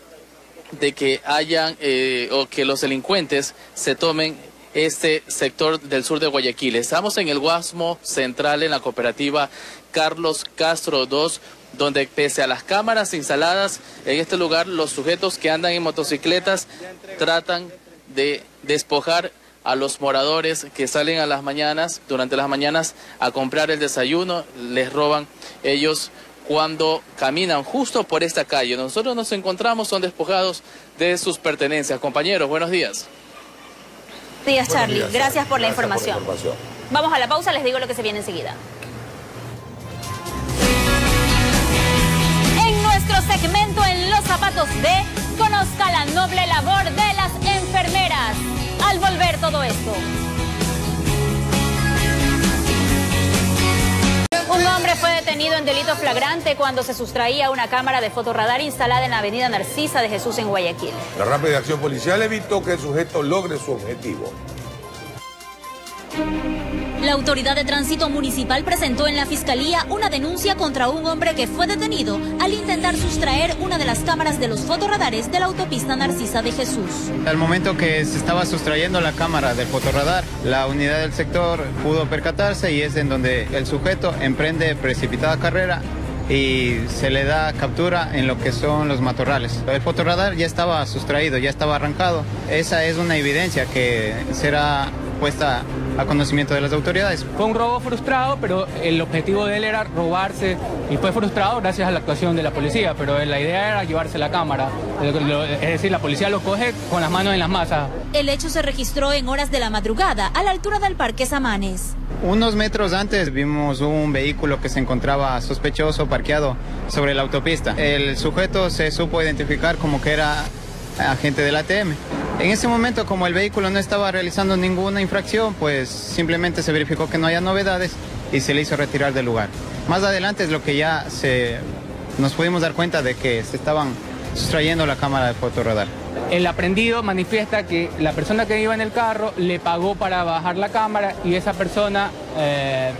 de que hayan eh, o que los delincuentes se tomen este sector del sur de Guayaquil. Estamos en el Guasmo Central, en la cooperativa Carlos Castro II, donde pese a las cámaras instaladas en este lugar, los sujetos que andan en motocicletas tratan de despojar a los moradores que salen a las mañanas, durante las mañanas, a comprar el desayuno, les roban ellos cuando caminan justo por esta calle. Nosotros nos encontramos, son despojados de sus pertenencias. Compañeros, buenos días. Buenos días, Charlie. Gracias, por, la información. por la información. Vamos a la pausa, les digo lo que se viene enseguida. otro segmento en Los Zapatos de Conozca la noble labor de las enfermeras. Al volver todo esto. Un hombre fue detenido en delito flagrante cuando se sustraía una cámara de fotorradar instalada en la avenida Narcisa de Jesús en Guayaquil. La rápida acción policial evitó que el sujeto logre su objetivo. La autoridad de tránsito municipal presentó en la fiscalía una denuncia contra un hombre que fue detenido al intentar sustraer una de las cámaras de los fotorradares de la autopista Narcisa de Jesús. Al momento que se estaba sustrayendo la cámara del fotorradar, la unidad del sector pudo percatarse y es en donde el sujeto emprende precipitada carrera y se le da captura en lo que son los matorrales. El fotorradar ya estaba sustraído, ya estaba arrancado. Esa es una evidencia que será puesta a conocimiento de las autoridades. Fue un robo frustrado, pero el objetivo de él era robarse y fue frustrado gracias a la actuación de la policía, pero la idea era llevarse la cámara. Es decir, la policía lo coge con las manos en las masas. El hecho se registró en horas de la madrugada a la altura del Parque Samanes. Unos metros antes vimos un vehículo que se encontraba sospechoso parqueado sobre la autopista. El sujeto se supo identificar como que era agente del ATM. En ese momento, como el vehículo no estaba realizando ninguna infracción, pues simplemente se verificó que no haya novedades y se le hizo retirar del lugar. Más adelante es lo que ya se, nos pudimos dar cuenta de que se estaban sustrayendo la cámara de fotorradar. El aprendido manifiesta que la persona que iba en el carro le pagó para bajar la cámara y esa persona eh,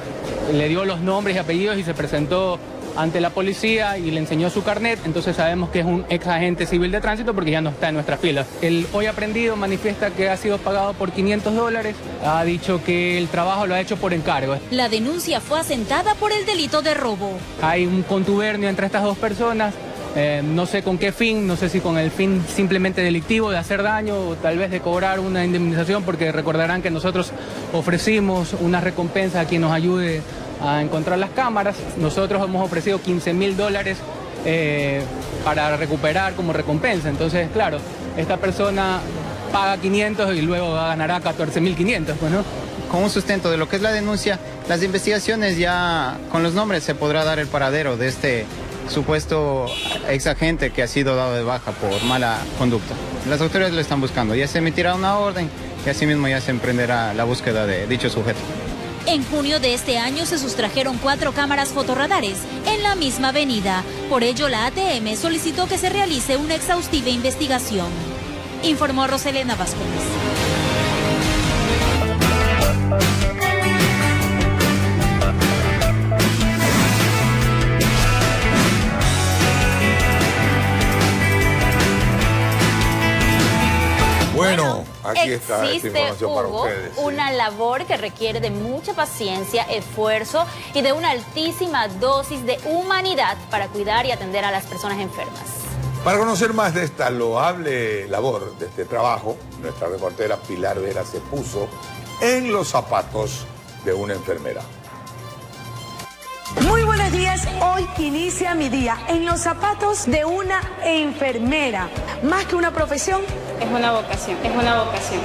le dio los nombres y apellidos y se presentó ante la policía y le enseñó su carnet, entonces sabemos que es un ex agente civil de tránsito porque ya no está en nuestras filas. El hoy aprendido manifiesta que ha sido pagado por 500 dólares, ha dicho que el trabajo lo ha hecho por encargo. La denuncia fue asentada por el delito de robo. Hay un contubernio entre estas dos personas. Eh, no sé con qué fin, no sé si con el fin simplemente delictivo de hacer daño o tal vez de cobrar una indemnización, porque recordarán que nosotros ofrecimos una recompensa a quien nos ayude a encontrar las cámaras. Nosotros hemos ofrecido 15 mil dólares eh, para recuperar como recompensa. Entonces, claro, esta persona paga 500 y luego ganará 14 mil 500, pues, Con un sustento de lo que es la denuncia, las investigaciones ya con los nombres se podrá dar el paradero de este supuesto ex agente que ha sido dado de baja por mala conducta. Las autoridades lo están buscando, ya se emitirá una orden y asimismo ya se emprenderá la búsqueda de dicho sujeto. En junio de este año se sustrajeron cuatro cámaras fotorradares en la misma avenida. Por ello, la ATM solicitó que se realice una exhaustiva investigación. Informó Roselena Vázquez. Aquí está esta Existe, información para Hugo, ustedes. sí. una labor que requiere de mucha paciencia, esfuerzo y de una altísima dosis de humanidad para cuidar y atender a las personas enfermas. Para conocer más de esta loable labor, de este trabajo, nuestra reportera Pilar Vera se puso en los zapatos de una enfermera. Días, hoy inicia mi día en los zapatos de una enfermera. Más que una profesión, Es una vocación, es una vocación.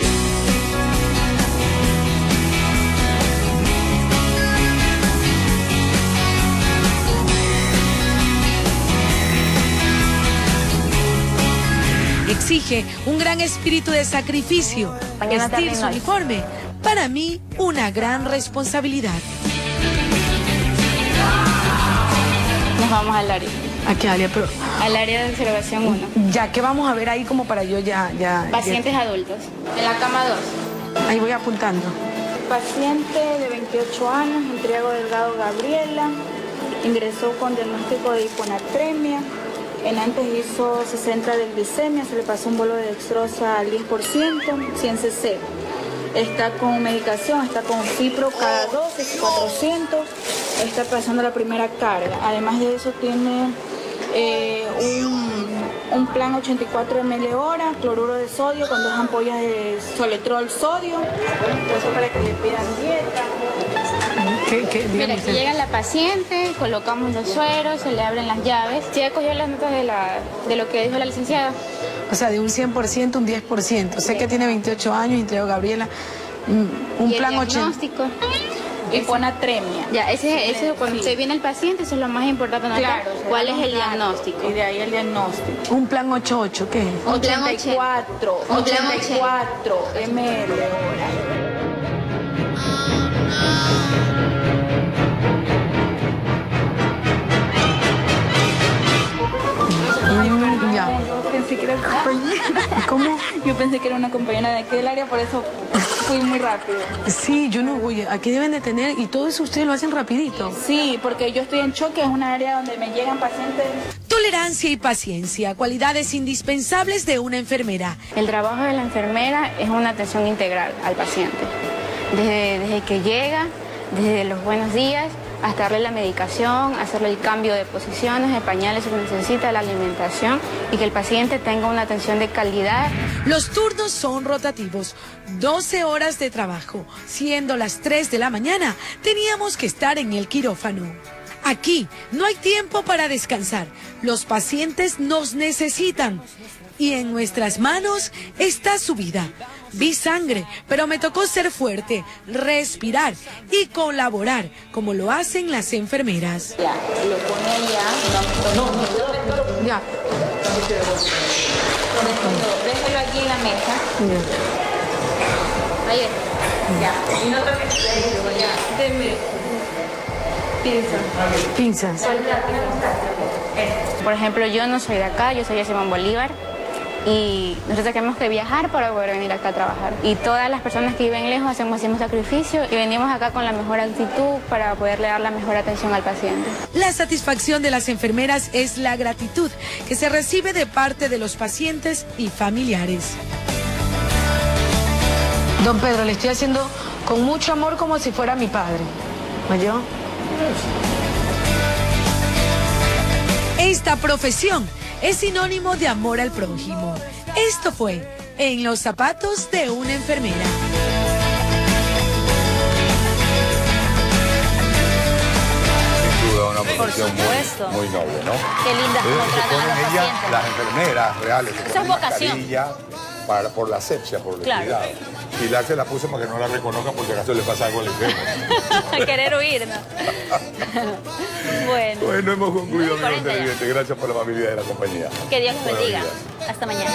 exige un gran espíritu de sacrificio. Mañana Vestir su uniforme, para mí, una gran responsabilidad. Nos vamos al área. ¿A qué área? Pero, Al área de observación 1. ya que vamos a ver ahí como para yo ya... ya Pacientes adultos. En la cama 2. Ahí voy apuntando. Paciente de 28 años, Entriago Delgado Gabriela, ingresó con diagnóstico de hiponatremia. En antes hizo 60 de glicemia, se le pasó un bolo de dextrosa al 10%, 100 cc. Está con medicación, está con Cipro cada 12, 400, está pasando la primera carga. Además de eso tiene eh, un, un plan 84 ml hora, cloruro de sodio con dos ampollas de soletrol sodio. Eso para que le pidan dieta. ¿Qué, qué, Mira, aquí llega la paciente, colocamos los sueros, se le abren las llaves. ¿Sí ya cogió las notas de, la, de lo que dijo la licenciada? O sea, de un 100%, un 10%. Sé que tiene 28 años, entrego Gabriela. mm, Un ¿Y el plan 80. diagnóstico? hiponatremia. Ya, ese, ese cuando usted viene el paciente, eso es lo más importante. ¿no? Claro, ¿Cuál es el diagnóstico? Y de ahí el diagnóstico. Un plan 88, ¿qué? Un plan 84, Un plan 84 ml hora. Ya. Pensé que era compañera. ¿Cómo? Yo pensé que era una compañera de aquel área, por eso fui muy rápido. Sí, yo no voy. Aquí deben de tener, y todo eso ustedes lo hacen rapidito. Sí, porque yo estoy en choque, es una área donde me llegan pacientes. Tolerancia y paciencia, cualidades indispensables de una enfermera. El trabajo de la enfermera es una atención integral al paciente. Desde, desde que llega, desde los buenos días, hasta darle la medicación, hacerle el cambio de posiciones, de pañales si necesita, la alimentación y que el paciente tenga una atención de calidad. Los turnos son rotativos, 12 horas de trabajo. Siendo las 3 de la mañana, teníamos que estar en el quirófano. Aquí no hay tiempo para descansar. Los pacientes nos necesitan. Y en nuestras manos está su vida. Vi sangre, pero me tocó ser fuerte, respirar y colaborar, como lo hacen las enfermeras. Ya, lo pone allá. No, no, Ya. Déjalo aquí en la mesa. Ahí está. Ya. Y no toques ya. Deme. Pinza. Pinzas. Por ejemplo, yo no soy de acá, yo soy de Simón Bolívar y nosotros tenemos que viajar para poder venir acá a trabajar. Y todas las personas que viven lejos hacemos, hacemos sacrificio y venimos acá con la mejor actitud para poderle dar la mejor atención al paciente. La satisfacción de las enfermeras es la gratitud que se recibe de parte de los pacientes y familiares. Don Pedro, le estoy haciendo con mucho amor como si fuera mi padre. ¿Oyó? Esta profesión es sinónimo de amor al prójimo. Esto fue En los zapatos de una enfermera. Profesión supuesto. muy, muy noble, ¿no? Qué lindas se contratan a ponen los ellas, pacientes. las enfermeras reales, ponen es vocación. para, por la asepsia, por el Claro. cuidado. Pilar se la puso para que no la reconozcan porque acaso le pasa algo al enfermo. Querer huir, ¿no? bueno, Bueno, hemos concluido, amigos 40 ya. televidentes. Gracias por la amabilidad de la compañía. que Dios los bendiga. Hasta mañana.